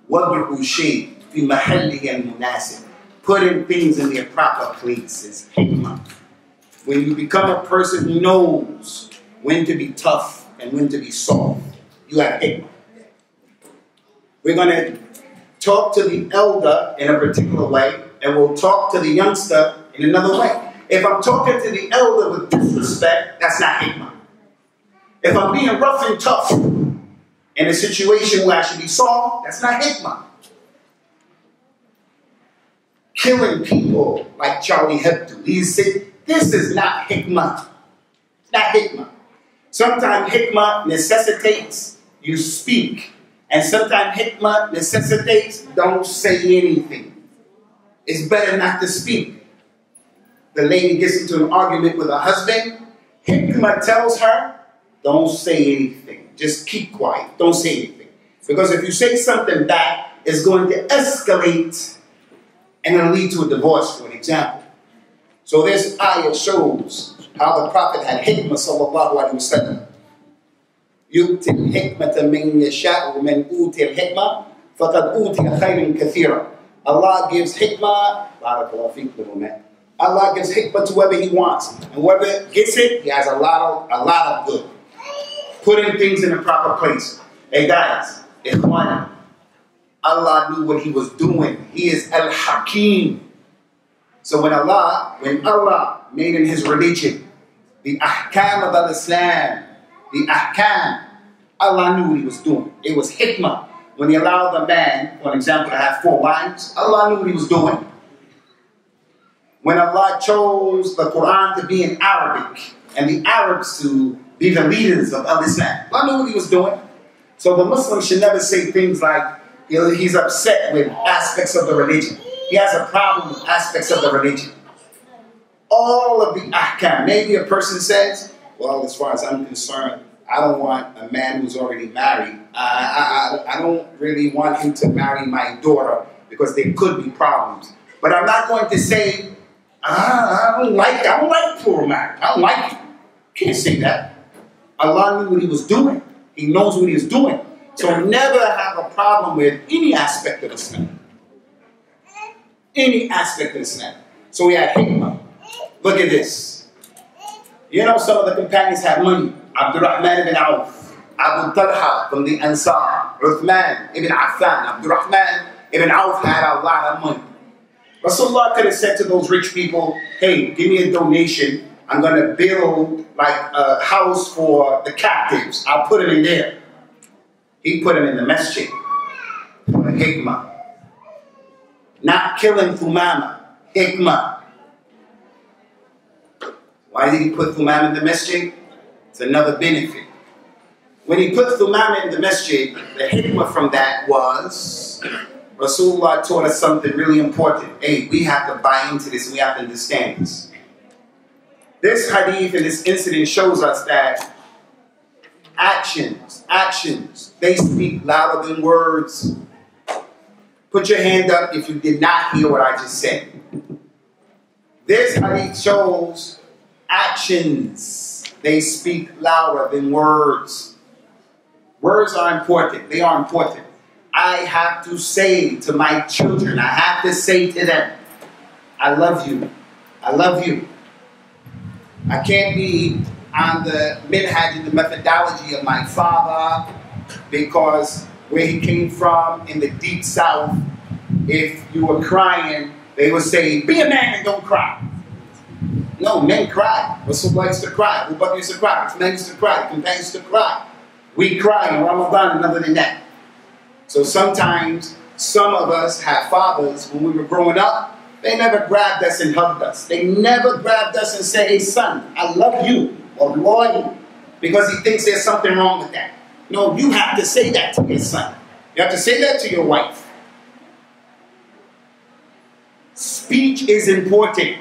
وَضْعُ شَيْءٍ فِي مَحَلِّهِ الْمُنَاسِبِ Putting things in their proper places. Hikmah. When you become a person who knows when to be tough and when to be soft, you have hikmah. We're going to talk to the elder in a particular way, and we'll talk to the youngster in another way. If I'm talking to the elder with disrespect, that's not hikmah. If I'm being rough and tough in a situation where I should be soft, that's not hikmah. Killing people like Charlie Hebdo, he said, this is not hikmah. It's not hikmah. Sometimes hikmah necessitates you speak, and sometimes hikmah necessitates don't say anything. It's better not to speak. The lady gets into an argument with her husband. Hikmah tells her, don't say anything. Just keep quiet. Don't say anything. Because if you say something back, it's going to escalate and it'll lead to a divorce, for an example. So this ayah shows how the Prophet had hikmah sallallahu alayhi wa sallam. يؤتي الحكمة من يشاء ومن أوتي الحكمة فقد أوتي خير كثيرا. Allah gives hikmah, barakallahu feek, little man. Allah gives hikmah to whoever He wants, and whoever gets it, He has a lot of a lot of good. Putting things in the proper place. Hey guys, Ikhwan, Allah knew what He was doing. He is Al Hakim. So when Allah, when Allah made in His religion the ahkam of Al Islam, the ahkam, Allah knew what He was doing. It was hikmah. When He allowed the man, for example, to have four wives, Allah knew what He was doing. When Allah chose the Quran to be in Arabic and the Arabs to be the leaders of Al Islam, Allah knew what He was doing. So the Muslims should never say things like he's upset with aspects of the religion. He has a problem with aspects of the religion. All of the ahkam. Maybe a person says, well, as far as I'm concerned, I don't want a man who's already married. I, I, I don't really want him to marry my daughter because there could be problems. But I'm not going to say, ah, I don't like, I don't like poor marriage. I don't like it. Can't say that. Allah knew what He was doing. He knows what He is doing. So never have a problem with any aspect of Islam. Any aspect of Islam. So we had hikmah. Look at this. You know some of the companions had money. Abdurrahman ibn Auf, Abu Talha from the Ansar, Uthman ibn Affan, Abdurrahman ibn Auf had a lot of money. Rasulullah could have said to those rich people, hey, give me a donation. I'm going to build like a house for the captives. I'll put it in there. He put him in the masjid for the hikmah. Not killing Thumama, hikmah. Why did he put Thumama in the masjid? It's another benefit. When he put Thumama in the masjid, the hikmah from that was Rasulullah taught us something really important. Hey, we have to buy into this, we have to understand this. This hadith and this incident shows us that actions, actions, they speak louder than words. Put your hand up if you did not hear what I just said. This hadith shows actions, they speak louder than words. Words are important, they are important. I have to say to my children, I have to say to them, I love you. I love you. I can't be on the minhaj and the methodology of my father because where he came from in the deep south, if you were crying, they would say, be a man and don't cry. No, men cry. Rasul likes to cry. Abu Bakr used to cry. Men used to cry. Companions to cry. We cry in Ramadan and other than that. So sometimes some of us have fathers when we were growing up, they never grabbed us and hugged us. They never grabbed us and said, hey son, I love you or you because he thinks there's something wrong with that. No, you have to say that to your son. You have to say that to your wife. speech is important.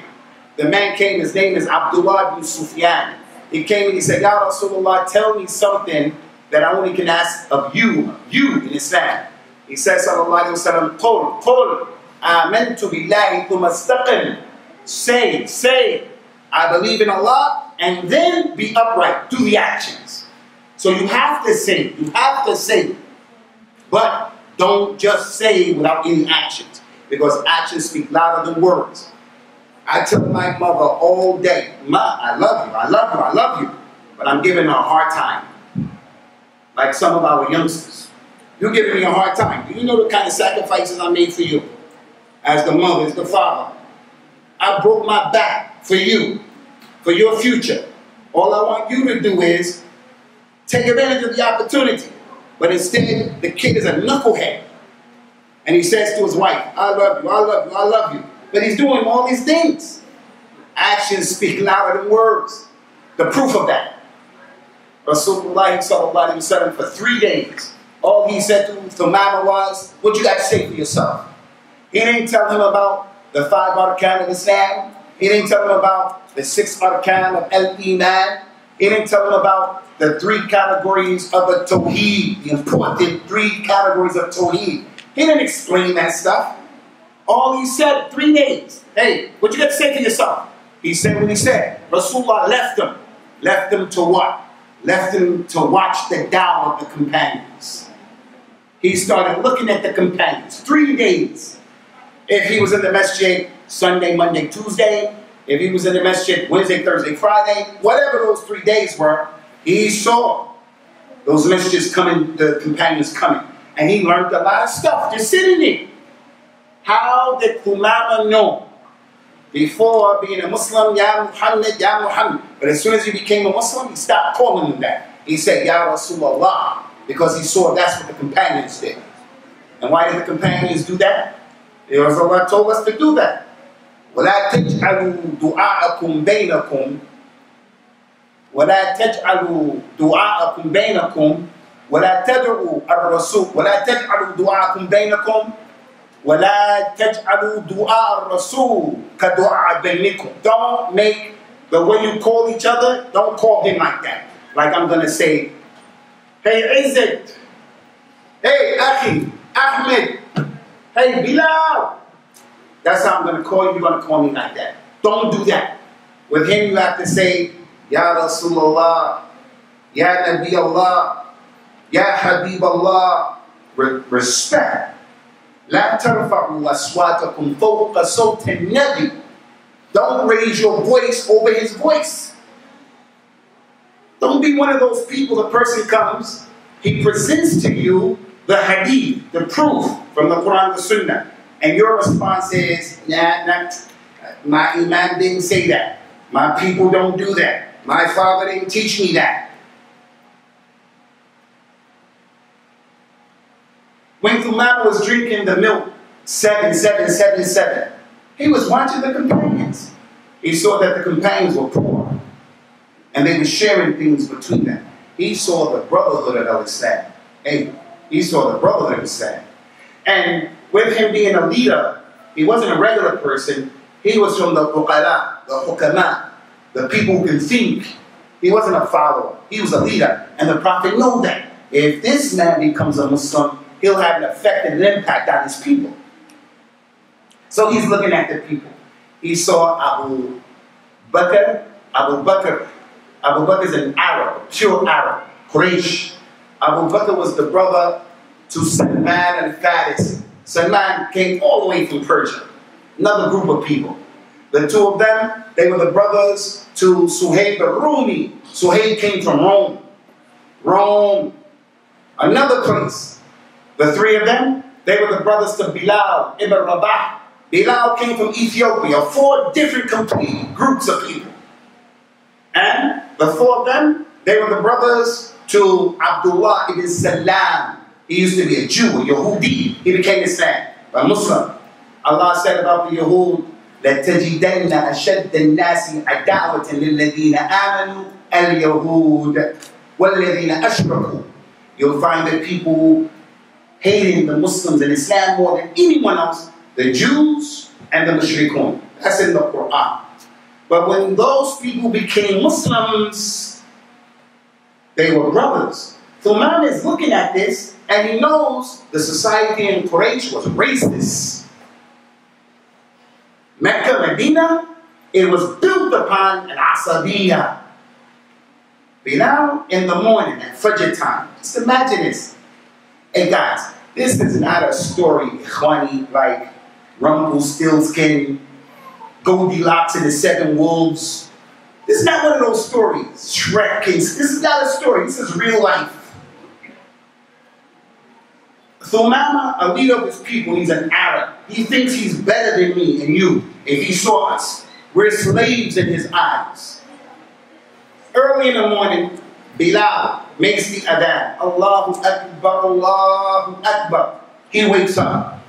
The man came, his name is Abdullah bin Sufyan. He came and he said, Ya Rasulullah, tell me something that I only can ask of you, you in Islam. He says, Sallallahu Alaihi Wasallam, Qul, Qul, Amantu billahi thumma Say, say, I believe in Allah, and then be upright, do the actions. So you have to say, you have to say, but don't just say without any actions, because actions speak louder than words. I tell my mother all day, Ma, I love you, I love you, I love you, but I'm giving her a hard time. Like some of our youngsters. You're giving me a hard time. Do you know the kind of sacrifices I made for you? As the mother, as the father. I broke my back for you, for your future. All I want you to do is take advantage of the opportunity. But instead, the kid is a knucklehead. And he says to his wife, I love you, I love you, I love you. But he's doing all these things. Actions speak louder than words. The proof of that. Rasulullah sallallahu for three days, all he said to Thumama was, what you got to say for yourself? He didn't tell him about the five arkan of Islam. He didn't tell him about the six arkan of al-Iman. He didn't tell him about the three categories of the Tawheed, the important three categories of Tawheed. He didn't explain that stuff. All he said, three days. Hey, what you got to say to yourself? He said what he said. Rasulullah left them. Left them to what? Left them to watch the Tao of the companions. He started looking at the companions. Three days. If he was in the masjid Sunday, Monday, Tuesday, if he was in the masjid Wednesday, Thursday, Friday, whatever those three days were, he saw those messages coming, the companions coming. And he learned a lot of stuff just sitting there. How did Thumama know? Before being a Muslim, Ya Muhammad, Ya Muhammad. But as soon as he became a Muslim, he stopped calling him that. He said, Ya Rasulullah, because he saw that's what the companions did. And why did the companions do that? Because Allah told us to do that. ولا تجعلوا دعاءكم بينكم. ولا تجعلوا دعاءكم بينكم. ولا تدعوا الرسول ولا تجعلوا دعاءكم بينكم. وَلَا تَجْعَلُوا دُعَاءَ الرَّسُولِ كَدُعَاء بَيْنِكُمْ. Don't make the way you call each other, don't call him like that. Like I'm to say, hey Izzet, hey Akhi, Ahmed, hey Bilal. That's how I'm going to call you. You're going to call me like that. Don't do that. With him, you have to say, Ya Rasulullah, Ya Nabi Allah, Ya Habib Allah. Re respect لا ترفعوا أصواتكم فوق صوت النبي Don't raise your voice over his voice. Don't be one of those people, the person comes, he presents to you the hadith, the proof from the Quran, the Sunnah, and your response is, nah, nah, my imam didn't say that. My people don't do that. My father didn't teach me that. When Thumama was drinking the milk, 7777, he was watching the companions. He saw that the companions were poor. And they were sharing things between them. He saw the brotherhood of Al Islam. Hey, he saw the brotherhood of Islam. And with him being a leader, he wasn't a regular person. He was from the Fuqara, the Hukama, the people who can think. He wasn't a follower. He was a leader. And the Prophet knew that. If this man becomes a Muslim, he'll have an effect and an impact on his people. So he's looking at the people. He saw Abu Bakr. Abu Bakr. Abu Bakr is an Arab, pure Arab, Quraysh. Abu Bakr was the brother to Salman al-Farisi. Salman came all the way from Persia, another group of people. The two of them, they were the brothers to Suhaib al-Rumi. Suhaib came from Rome. Rome, another place. The three of them, they were the brothers to Bilal ibn Rabah. Bilal came from Ethiopia, four different complete groups of people. And the four of them, they were the brothers to Abdullah ibn Salam. He used to be a Jew, a Yahudi. He became Islam, a Muslim. Allah said about the Yahud, لتجدن أشد الناس عداوة للذين آمنوا اليهود والذين أشركوا. You'll find that people hating the Muslims and Islam more than anyone else, the Jews and the mushrikun. That's in the Quran. But when those people became Muslims, they were brothers. So man is looking at this and he knows the society in Quraysh was racist. Mecca, Medina, it was built upon an asabiya. Bilal in the morning at Fajr time. Just imagine this. Hey guys, this is not a story, Ikhwani, like Rumpelstiltskin, Goldilocks and the Seven Wolves. This is not one of those stories. Shrek This is not a story. This is real life. Thumama, a leader of his people, he's an Arab. He thinks he's better than me and you. If he saw us, we're slaves in his eyes. Early in the morning, Bilal makes the adhan. Allahu Akbar, Allahu Akbar. He wakes up.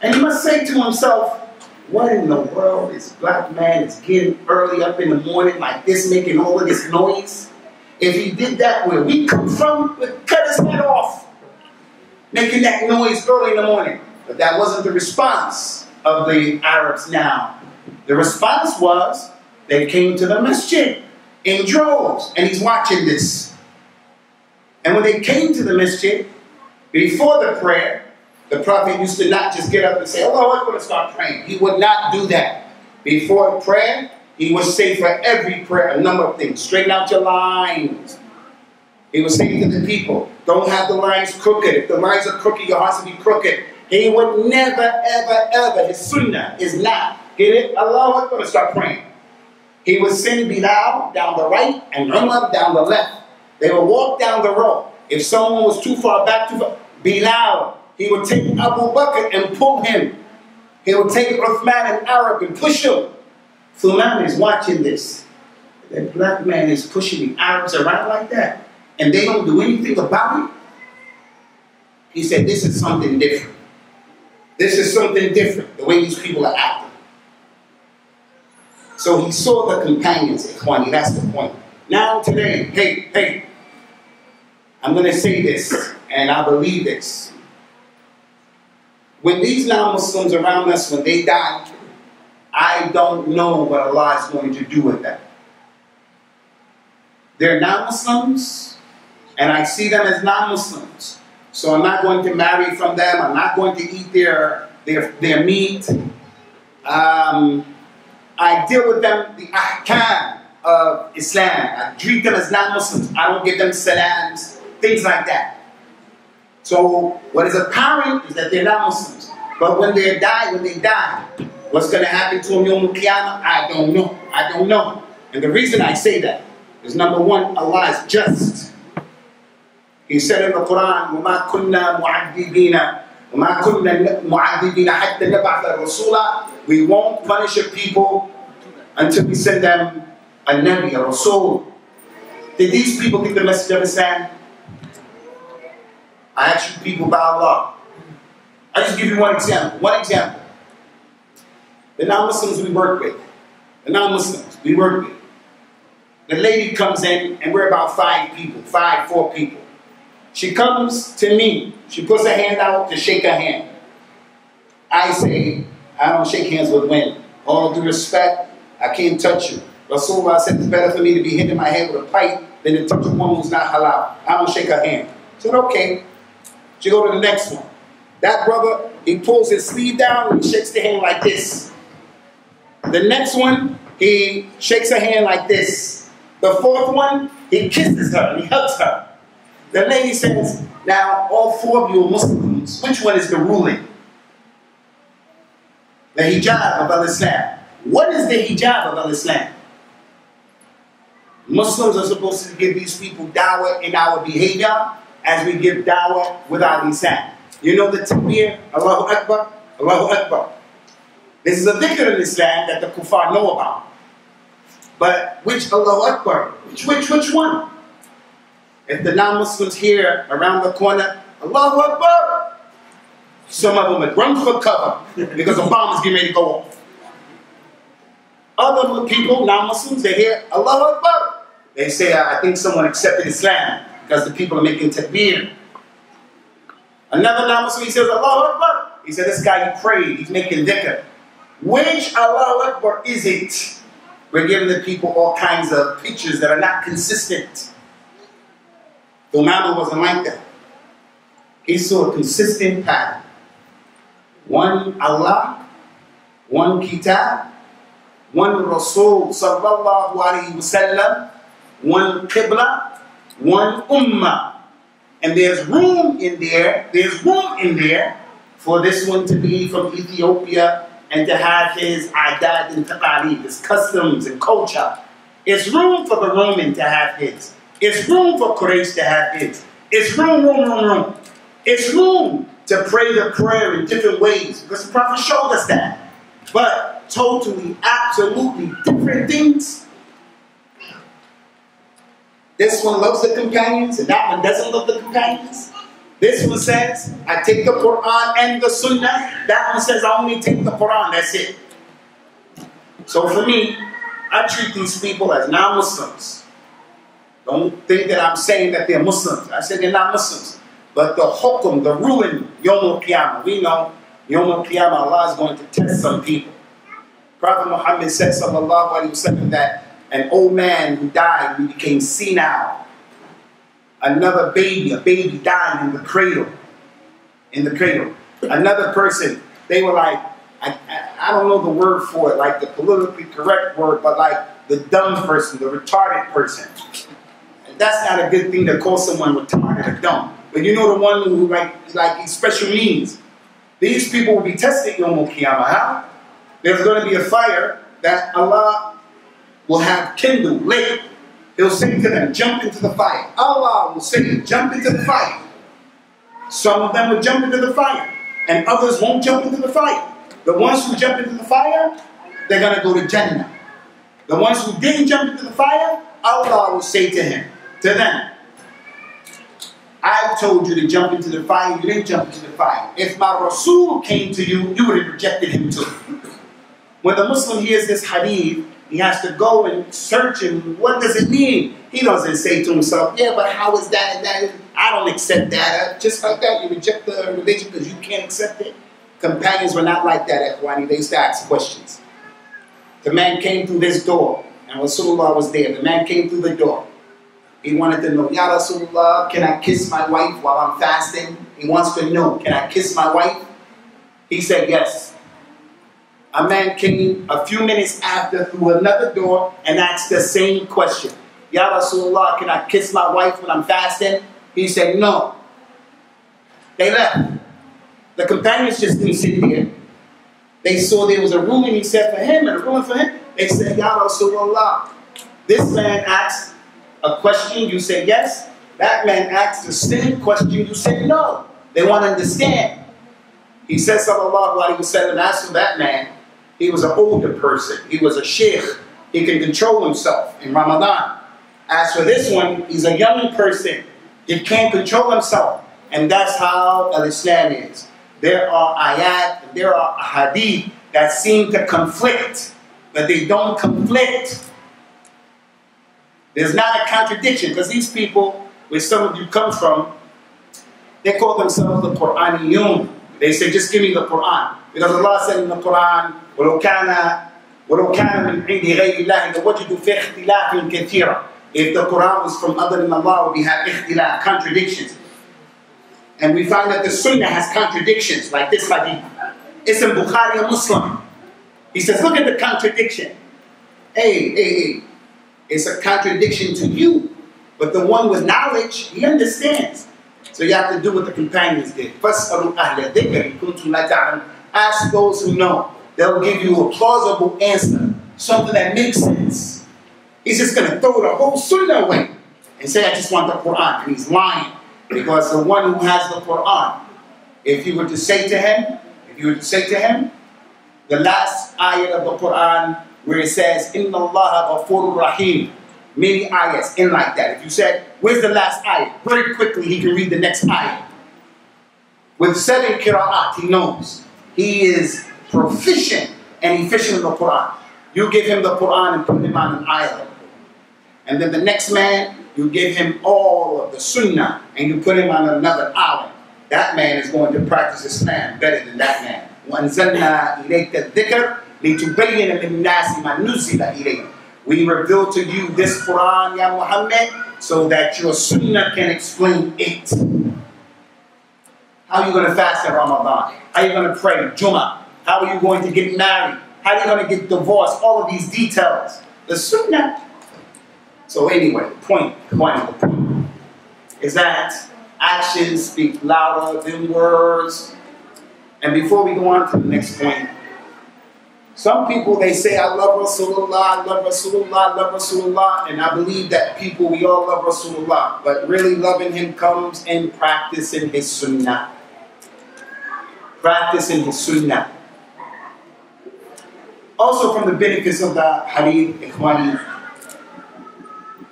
And he must say to himself, what in the world this black man is getting early up in the morning like this, making all of this noise? If he did that where we come from, we'd cut his head off, making that noise early in the morning. But that wasn't the response of the Arabs now. The response was they came to the masjid in droves, and he's watching this. And when they came to the masjid, before the prayer, the Prophet used to not just get up and say, Oh, I'm going to start praying. He would not do that. Before prayer, he would say for every prayer a number of things. Straighten out your lines. He would say to the people, don't have the lines crooked. If the lines are crooked, your hearts will be crooked. He would never, ever, ever, his sunnah is not, get it? Allah Akbar, start praying. He would send Bilal down the right and Umar down the left. They would walk down the road. If someone was too far back, too far, Bilal, he would take Abu Bakr and pull him. He would take Uthman and Arab and push him. Thuman is watching this. That black man is pushing the Arabs around like that. And they don't do anything about it. He said, this is something different. This is something different, the way these people are acting. So he saw the companions, at Ikhwani, that's the point. Now today, hey, hey, I'm going to say this, and I believe this. When these non-Muslims around us, when they die, I don't know what Allah is going to do with them. They're non-Muslims, and I see them as non-Muslims. So I'm not going to marry from them. I'm not going to eat their, their, their meat. Um, I deal with them the ahkam of Islam. I treat them as non-Muslims. I don't give them salams, things like that. So what is apparent is that they're not Muslims. But when they die, when they die, what's going to happen to them Yom Qiyamah? I don't know. I don't know. And the reason I say that is number one, Allah is just. He said in the Quran, وَمَا كُنَّا مُعَذِّبِينَ وَمَا كُنَّا مُعَذِّبِينَ حَتَّى نَبْعَثَ رَسُولًا We won't punish a people until we send them a Nabi, a Rasul. Did these people get the message of Islam? I ask you people by Allah. I just give you one example. One example. The non-Muslims we work with. The non-Muslims we work with. The lady comes in and we're about five people, five, four people. She comes to me. She puts her hand out to shake her hand. I say, I don't shake hands with women. All due respect, I can't touch you. Rasulullah said it's better for me to be hitting my head with a pipe than to touch a woman who's not halal. I don't shake her hand. I said, okay. She go to the next one. That brother, he pulls his sleeve down and he shakes the hand like this. The next one, he shakes her hand like this. The fourth one, he kisses her he hugs her. The lady says, now all four of you are Muslims. Which one is the ruling? The hijab of Al-Islam. What is the hijab of Al-Islam? Muslims are supposed to give these people dawah in our behavior as we give dawah with our lisan. You know the takbir, Allahu Akbar, Allahu Akbar. This is a dhikr in Islam that the kuffar know about. But which Allahu Akbar? Which, which, which one? If the non-Muslims here around the corner, Allahu Akbar, some of them would run for cover because the bomb is getting ready to go off. Other people, non-Muslims, they hear Allahu Akbar. They say, I think someone accepted Islam because the people are making takbir. Another non-Muslim, he says Allahu Akbar. He said, this guy he prayed, he's making dhikr. Which Allah Akbar is it? We're giving the people all kinds of pictures that are not consistent. Thumama wasn't like that. He saw a consistent pattern. One Allah, one Kitab, one Rasul sallallahu alayhi wasallam, one Qibla, one Ummah. And there's room in there, there's room in there for this one to be from Ethiopia and to have his adat and taqalid, his customs and culture. It's room for the Roman to have his. It's room for Quraysh to have his. It's room, room, room, room. It's room to pray the prayer in different ways because the Prophet showed us that. But totally, absolutely different things. This one loves the companions and that one doesn't love the companions. This one says, I take the Quran and the Sunnah. That one says, I only take the Quran. That's it. So for me, I treat these people as non Muslims. Don't think that I'm saying that they're Muslims. I said they're not Muslims. But the hukum, the ruling, Yom al we know Yom al Allah is going to test some people. Prophet Muhammad said, Sallallahu Alaihi Wasallam, that an old man who died, he became senile. Another baby, a baby died in the cradle. In the cradle. Another person, they were like, I, I don't know the word for it, like the politically correct word, but like the dumb person, the retarded person. That's not a good thing to call someone retarded or dumb. But you know the one who like like special means. These people will be tested Yom Qiyamah. Huh? There's going to be a fire that Allah will have kindled, lit. He'll say to them, jump into the fire. Allah will say, jump into the fire. Some of them will jump into the fire, and others won't jump into the fire. The ones who jump into the fire, they're going to go to Jannah. The ones who didn't jump into the fire, Allah will say to him, to them, I told you to jump into the fire, you didn't jump into the fire. If my Rasul came to you, you would have rejected him too. When the Muslim hears this hadith, he has to go and search and what does it mean? He doesn't say to himself, yeah, but how is that and that? I don't accept that. Uh, just like that, you reject the religion because you can't accept it. Companions were not like that, Ikhwani. They used to ask questions. The man came through this door, and Rasulullah was there. The man came through the door. He wanted to know, Ya Rasulullah, can I kiss my wife while I'm fasting? He wants to know, can I kiss my wife? He said yes. A man came a few minutes after through another door and asked the same question. Ya Rasulullah, can I kiss my wife when I'm fasting? He said no. They left. The companions just didn't sit there. They saw there was a room and he said for him and a room for him. They said, Ya Rasulullah, this man asked a question, you say yes. That man asked the same question, you say no. They want to understand. He says, Sallallahu Alaihi Wasallam, as for that man, he was an older person. He was a sheikh. He can control himself in Ramadan. As for this one, he's a young person. He can't control himself. And that's how Al-Islam is. There are ayat, there are hadith that seem to conflict, but they don't conflict. There's not a contradiction because these people, where some of you come from, they call themselves the Quraniyun. They say, just give me the Quran. Because Allah said in the Quran, وَلَوْ كَانَ وَلَوْ كَانَ مِنْ عِنْدِ غَيْرِ اللَّهِ لَوَجِدُوا فِي اخْتِلَافٍ كَثِيرًا If the Quran was from other than Allah, we have ikhtilaf, contradictions. And we find that the Sunnah has contradictions, like this hadith. It's in Bukhari, a Muslim. He says, look at the contradiction. Hey, hey, hey. It's a contradiction to you. But the one with knowledge, he understands. So you have to do what the companions did. Ask those who know. They'll give you a plausible answer, something that makes sense. He's just going to throw the whole sunnah away and say, I just want the Quran. And he's lying because the one who has the Quran, if you were to say to him, if you were to say to him, the last ayat of the Quran where it says, Inna Allah ghafurur rahim. Many ayats in like that. If you said, where's the last ayat? Very quickly he can read the next ayat. With seven qira'at, he knows. He is proficient and efficient in the Quran. You give him the Quran and put him on an island. And then the next man, you give him all of the sunnah and you put him on another island. that man is going to practice Islam better than that man. وَأَنزَلْنَا إِلَيْكَ الذِّكْرَ لِتُبَيِّنَ لِلنَّاسِ مَا نُزِّلَ إِلَيْهِمْ We reveal to you this Quran, Ya Muhammad, so that your sunnah can explain it. How are you going to fast in Ramadan? How are you going to pray Jummah? How are you going to get married? How are you going to get divorced? All of these details. The sunnah. So anyway, the point, the point, the point is that actions speak louder than words. And before we go on to the next point, some people they say, I love Rasulullah, I love Rasulullah, I love Rasulullah, and I believe that people, we all love Rasulullah, but really loving him comes in practicing his sunnah. Practicing his sunnah. Also from the benefits of the hadith, ikhwani,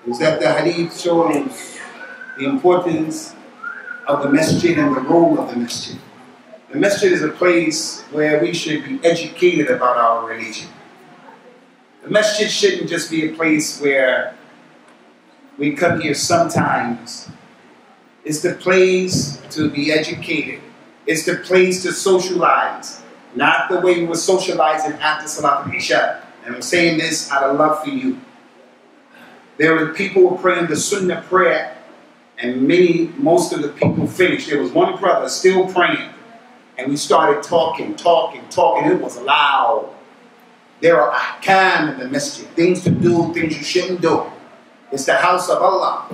is that the hadith shows the importance of the masjid and the role of the masjid. The masjid is a place where we should be educated about our religion. The masjid shouldn't just be a place where we come here sometimes. It's the place to be educated. It's the place to socialize, not the way we were socializing after Salat al-Isha. And I'm saying this out of love for you. There were people praying the Sunnah prayer, and many, most of the people finished. There was one brother still praying. And we started talking, talking, talking. It was loud. There are ahkam in the masjid, things to do, things you shouldn't do. It's the house of Allah.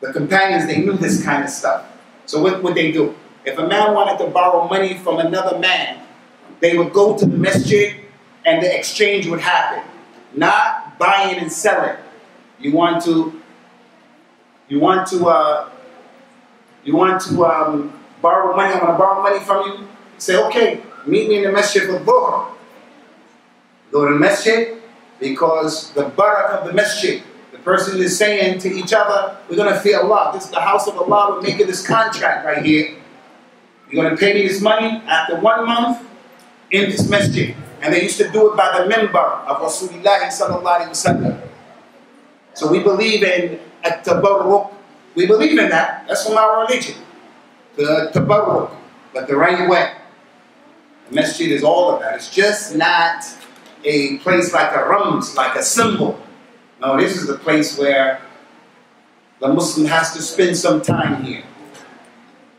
The companions, they knew this kind of stuff. So what would they do? If a man wanted to borrow money from another man, they would go to the masjid and the exchange would happen. Not buying and selling. You want to, you want to, uh, you want to um, borrow money, I'm going to borrow money from you. Say, okay, meet me in the masjid for dhuhr. Go to the masjid because the barak of the masjid, the person is saying to each other, we're going to fear Allah. This is the house of Allah. We're making this contract right here. You're going to pay me this money after one month in this masjid. And they used to do it by the minbar of Rasulullah sallallahu. So we believe in at-tabarruk. We believe in that. That's from our religion the tabarruk, but the right way. The masjid is all of that. It's just not a place like a rums, like a symbol. No, this is the place where the Muslim has to spend some time here.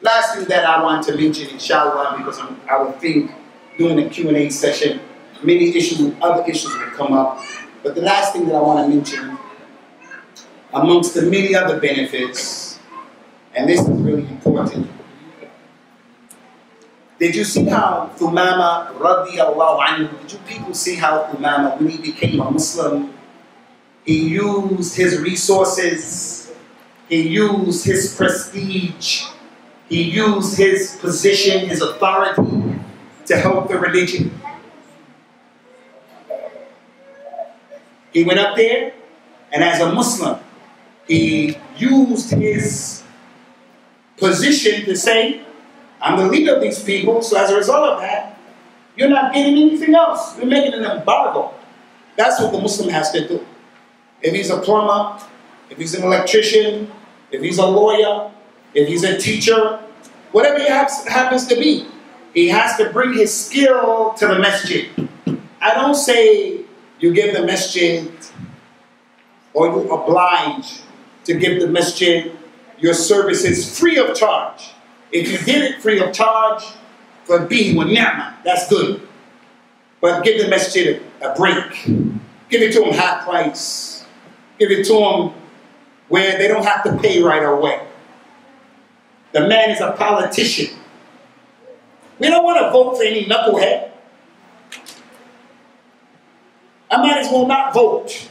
Last thing that I want to mention, inshallah, because I'm, i would think during the Q&A session, many issues, other issues would come up. But the last thing that I want to mention, amongst the many other benefits, and this is really important, did you see how Thumama radiallahu anhu, did you people see how Thumama, when he became a Muslim, he used his resources, he used his prestige, he used his position, his authority to help the religion. He went up there, and as a Muslim, he used his position to say, I'm the leader of these people, so as a result of that, you're not getting anything else. You're making an embargo. That's what the Muslim has to do. If he's a plumber, if he's an electrician, if he's a lawyer, if he's a teacher, whatever he happens to be, he has to bring his skill to the masjid. I don't say you give the masjid or you oblige to give the masjid your services free of charge. If you did it free of charge, for being with ni'mah, that's good. But give the masjid a, a break. Give it to them high price. Give it to them where they don't have to pay right away. The man is a politician. We don't want to vote for any knucklehead. I might as well not vote.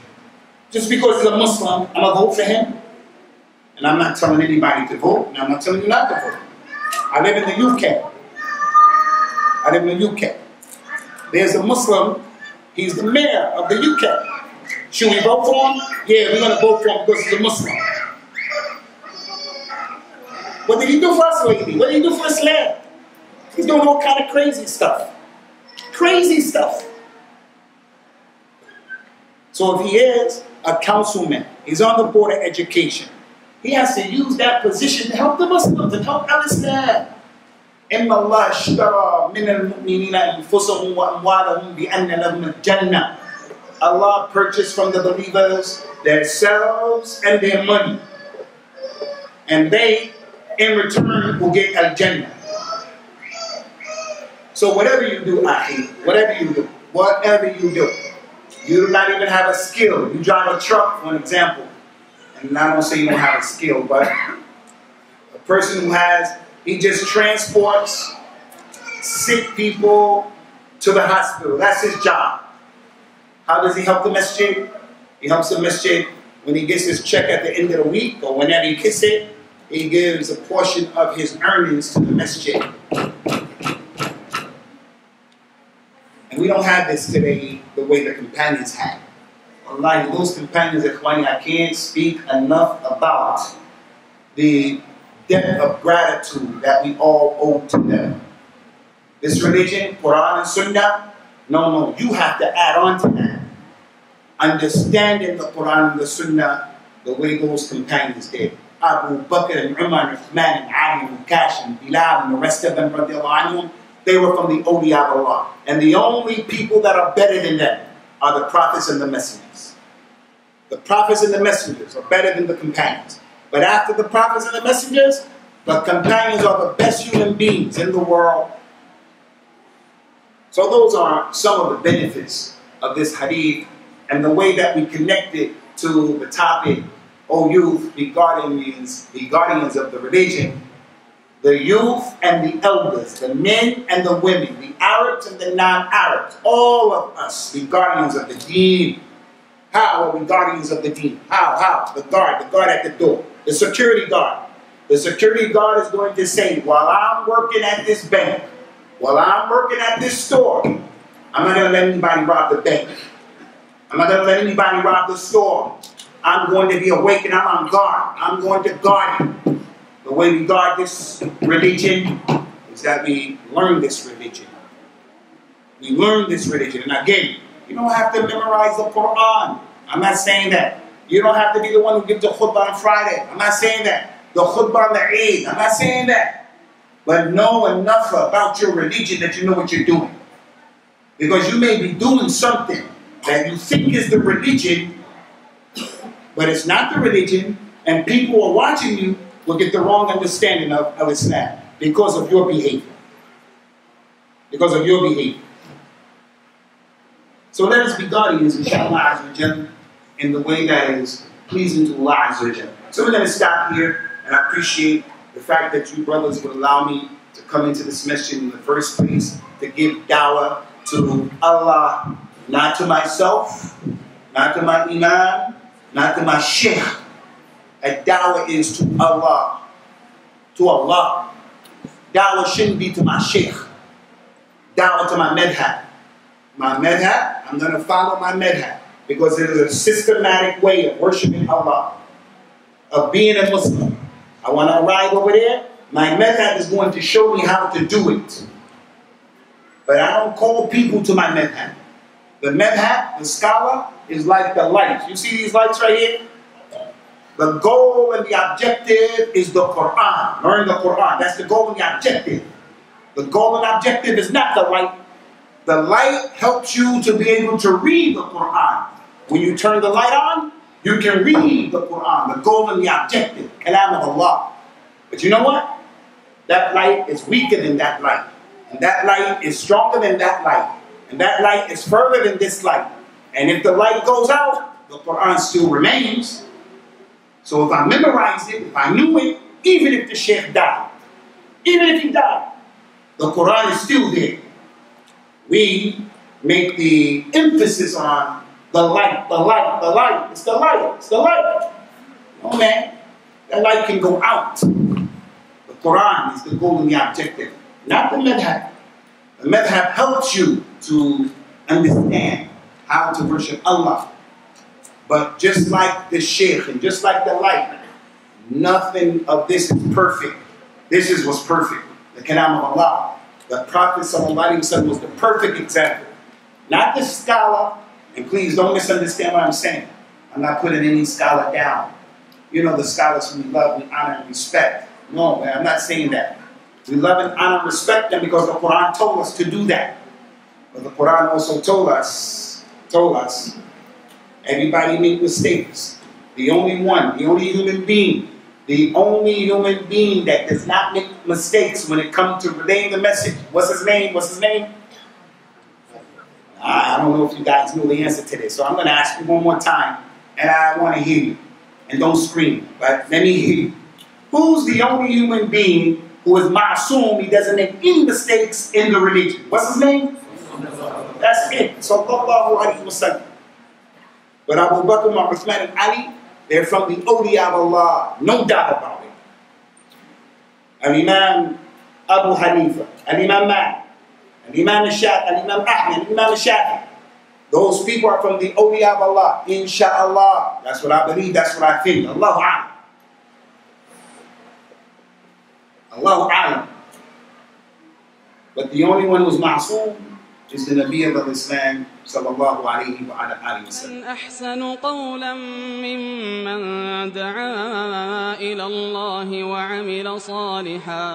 Just because he's a Muslim, I'm going to vote for him. And I'm not telling anybody to vote, and I'm not telling you not to vote. I live in the UK. I live in the UK. There's a Muslim, he's the mayor of the UK. Should we vote for him? Yeah, we're going to vote for him because he's a Muslim. What did he do for us lately? What did he do for Islam? He's doing all kind of crazy stuff. Crazy stuff. So if he is a councilman, he's on the board of education, He has to use that position to help the Muslims and help Al-Islam. إن الله اشترى من المؤمنين أنفسهم وأموالهم بأن لهم الجنة. Allah purchased from the believers their selves and their money. And they, in return, will get Al-Jannah. So whatever you do, Ahi, whatever you do, whatever you do, you do not even have a skill. You drive a truck, for an example, and I don't say you don't have a skill, but a person who has, he just transports sick people to the hospital. That's his job. How does he help the masjid? He helps the masjid when he gets his check at the end of the week or whenever he gets it, he gives a portion of his earnings to the masjid. And we don't have this today the way the companions had. Allah, those companions, Ikhwani, I can't speak enough about the debt of gratitude that we all owe to them. This religion, Quran and Sunnah, no, no, you have to add on to that. Understanding the Quran and the Sunnah the way those companions did. Abu Bakr and Umar and Uthman and Ali and Kash and Bilal and the rest of them, they were from the awliya of Allah. And the only people that are better than them are the prophets and the messengers. The prophets and the messengers are better than the companions. But after the prophets and the messengers, the companions are the best human beings in the world. So those are some of the benefits of this hadith and the way that we connect it to the topic, O youth, be guardians, be guardians of the religion the youth and the elders, the men and the women, the Arabs and the non-Arabs, all of us the guardians of the deen. How are we guardians of the deen? How? How? The guard, the guard at the door, the security guard. The security guard is going to say, while I'm working at this bank, while I'm working at this store, I'm not going to let anybody rob the bank. I'm not going to let anybody rob the store. I'm going to be awake and I'm on guard. I'm going to guard. The way we guard this religion is that we learn this religion. We learn this religion. And again, you don't have to memorize the Quran. I'm not saying that. You don't have to be the one who gives the khutbah on Friday. I'm not saying that. The khutbah on the Eid. I'm not saying that. But know enough about your religion that you know what you're doing. Because you may be doing something that you think is the religion, but it's not the religion, and people are watching you will get the wrong understanding of, of Islam because of your behavior. Because of your behavior. So let us be guardians, inshallah, in the way that is pleasing to Allah. So we're going to stop here, and I appreciate the fact that you brothers would allow me to come into this mission in the first place to give dawah to Allah, not to myself, not to my imam, not to my sheikh, a dawah is to Allah. To Allah. Dawah shouldn't be to my sheikh. Dawah to my madhab. My madhab, I'm going to follow my madhab because it is a systematic way of worshiping Allah, of being a Muslim. I want to arrive over there. My madhab is going to show me how to do it. But I don't call people to my madhab. The madhab, the scholar, is like the lights. You see these lights right here? The goal and the objective is the Quran. Learn the Quran. That's the goal and the objective. The goal and objective is not the light. The light helps you to be able to read the Quran. When you turn the light on, you can read the Quran, the goal and the objective, kalam of Allah. But you know what? That light is weaker than that light. And that light is stronger than that light. And that light is further than this light. And if the light goes out, the Quran still remains. So if I memorized it, if I knew it, even if the sheikh died, even if he died, the Quran is still there. We make the emphasis on the light, the light, the light. It's the light, it's the light. Oh man, that light can go out. The Quran is the goal and the objective, not the madhab. The madhab helps you to understand how to worship Allah. But just like the sheikh and just like the light, nothing of this is perfect. This is what's perfect. The Kalam of Allah. The Prophet was the perfect example. Not the scholar, and please don't misunderstand what I'm saying. I'm not putting any scholar down. you know, the scholars we love, we honor, and respect. No, man, I'm not saying that. We love and honor and respect them because the Quran told us to do that. But the Quran also told us, told us, everybody make mistakes. The only one, the only human being, the only human being that does not make mistakes when it comes to relaying the message. What's his name? What's his name? I don't know if you guys know the answer to this, so I'm going to ask you one more time, and I want to hear you. And don't scream, but let me hear you. Who's the only human being who is ma'asum? He doesn't make any mistakes in the religion. What's his name? That's it. So, Sallallahu alayhi wa sallam. But Abu Bakr, Uthman, and Ali, they're from the awliya of Allah. No doubt about it. Al-Imam Abu Hanifa, Al-Imam Malik, Al-Imam Shafi, Al-Imam Ahmed, Al-Imam Shafi. Those people are from the awliya of Allah. Insha'Allah. That's what I believe. That's what I think. Allahu A'lam. Allahu A'lam. But the only one who's ma'soom is the Nabi of Islam صلى الله عليه وعلى آله وسلم. من أحسن قولا ممن دعا إلى الله وعمل صالحا.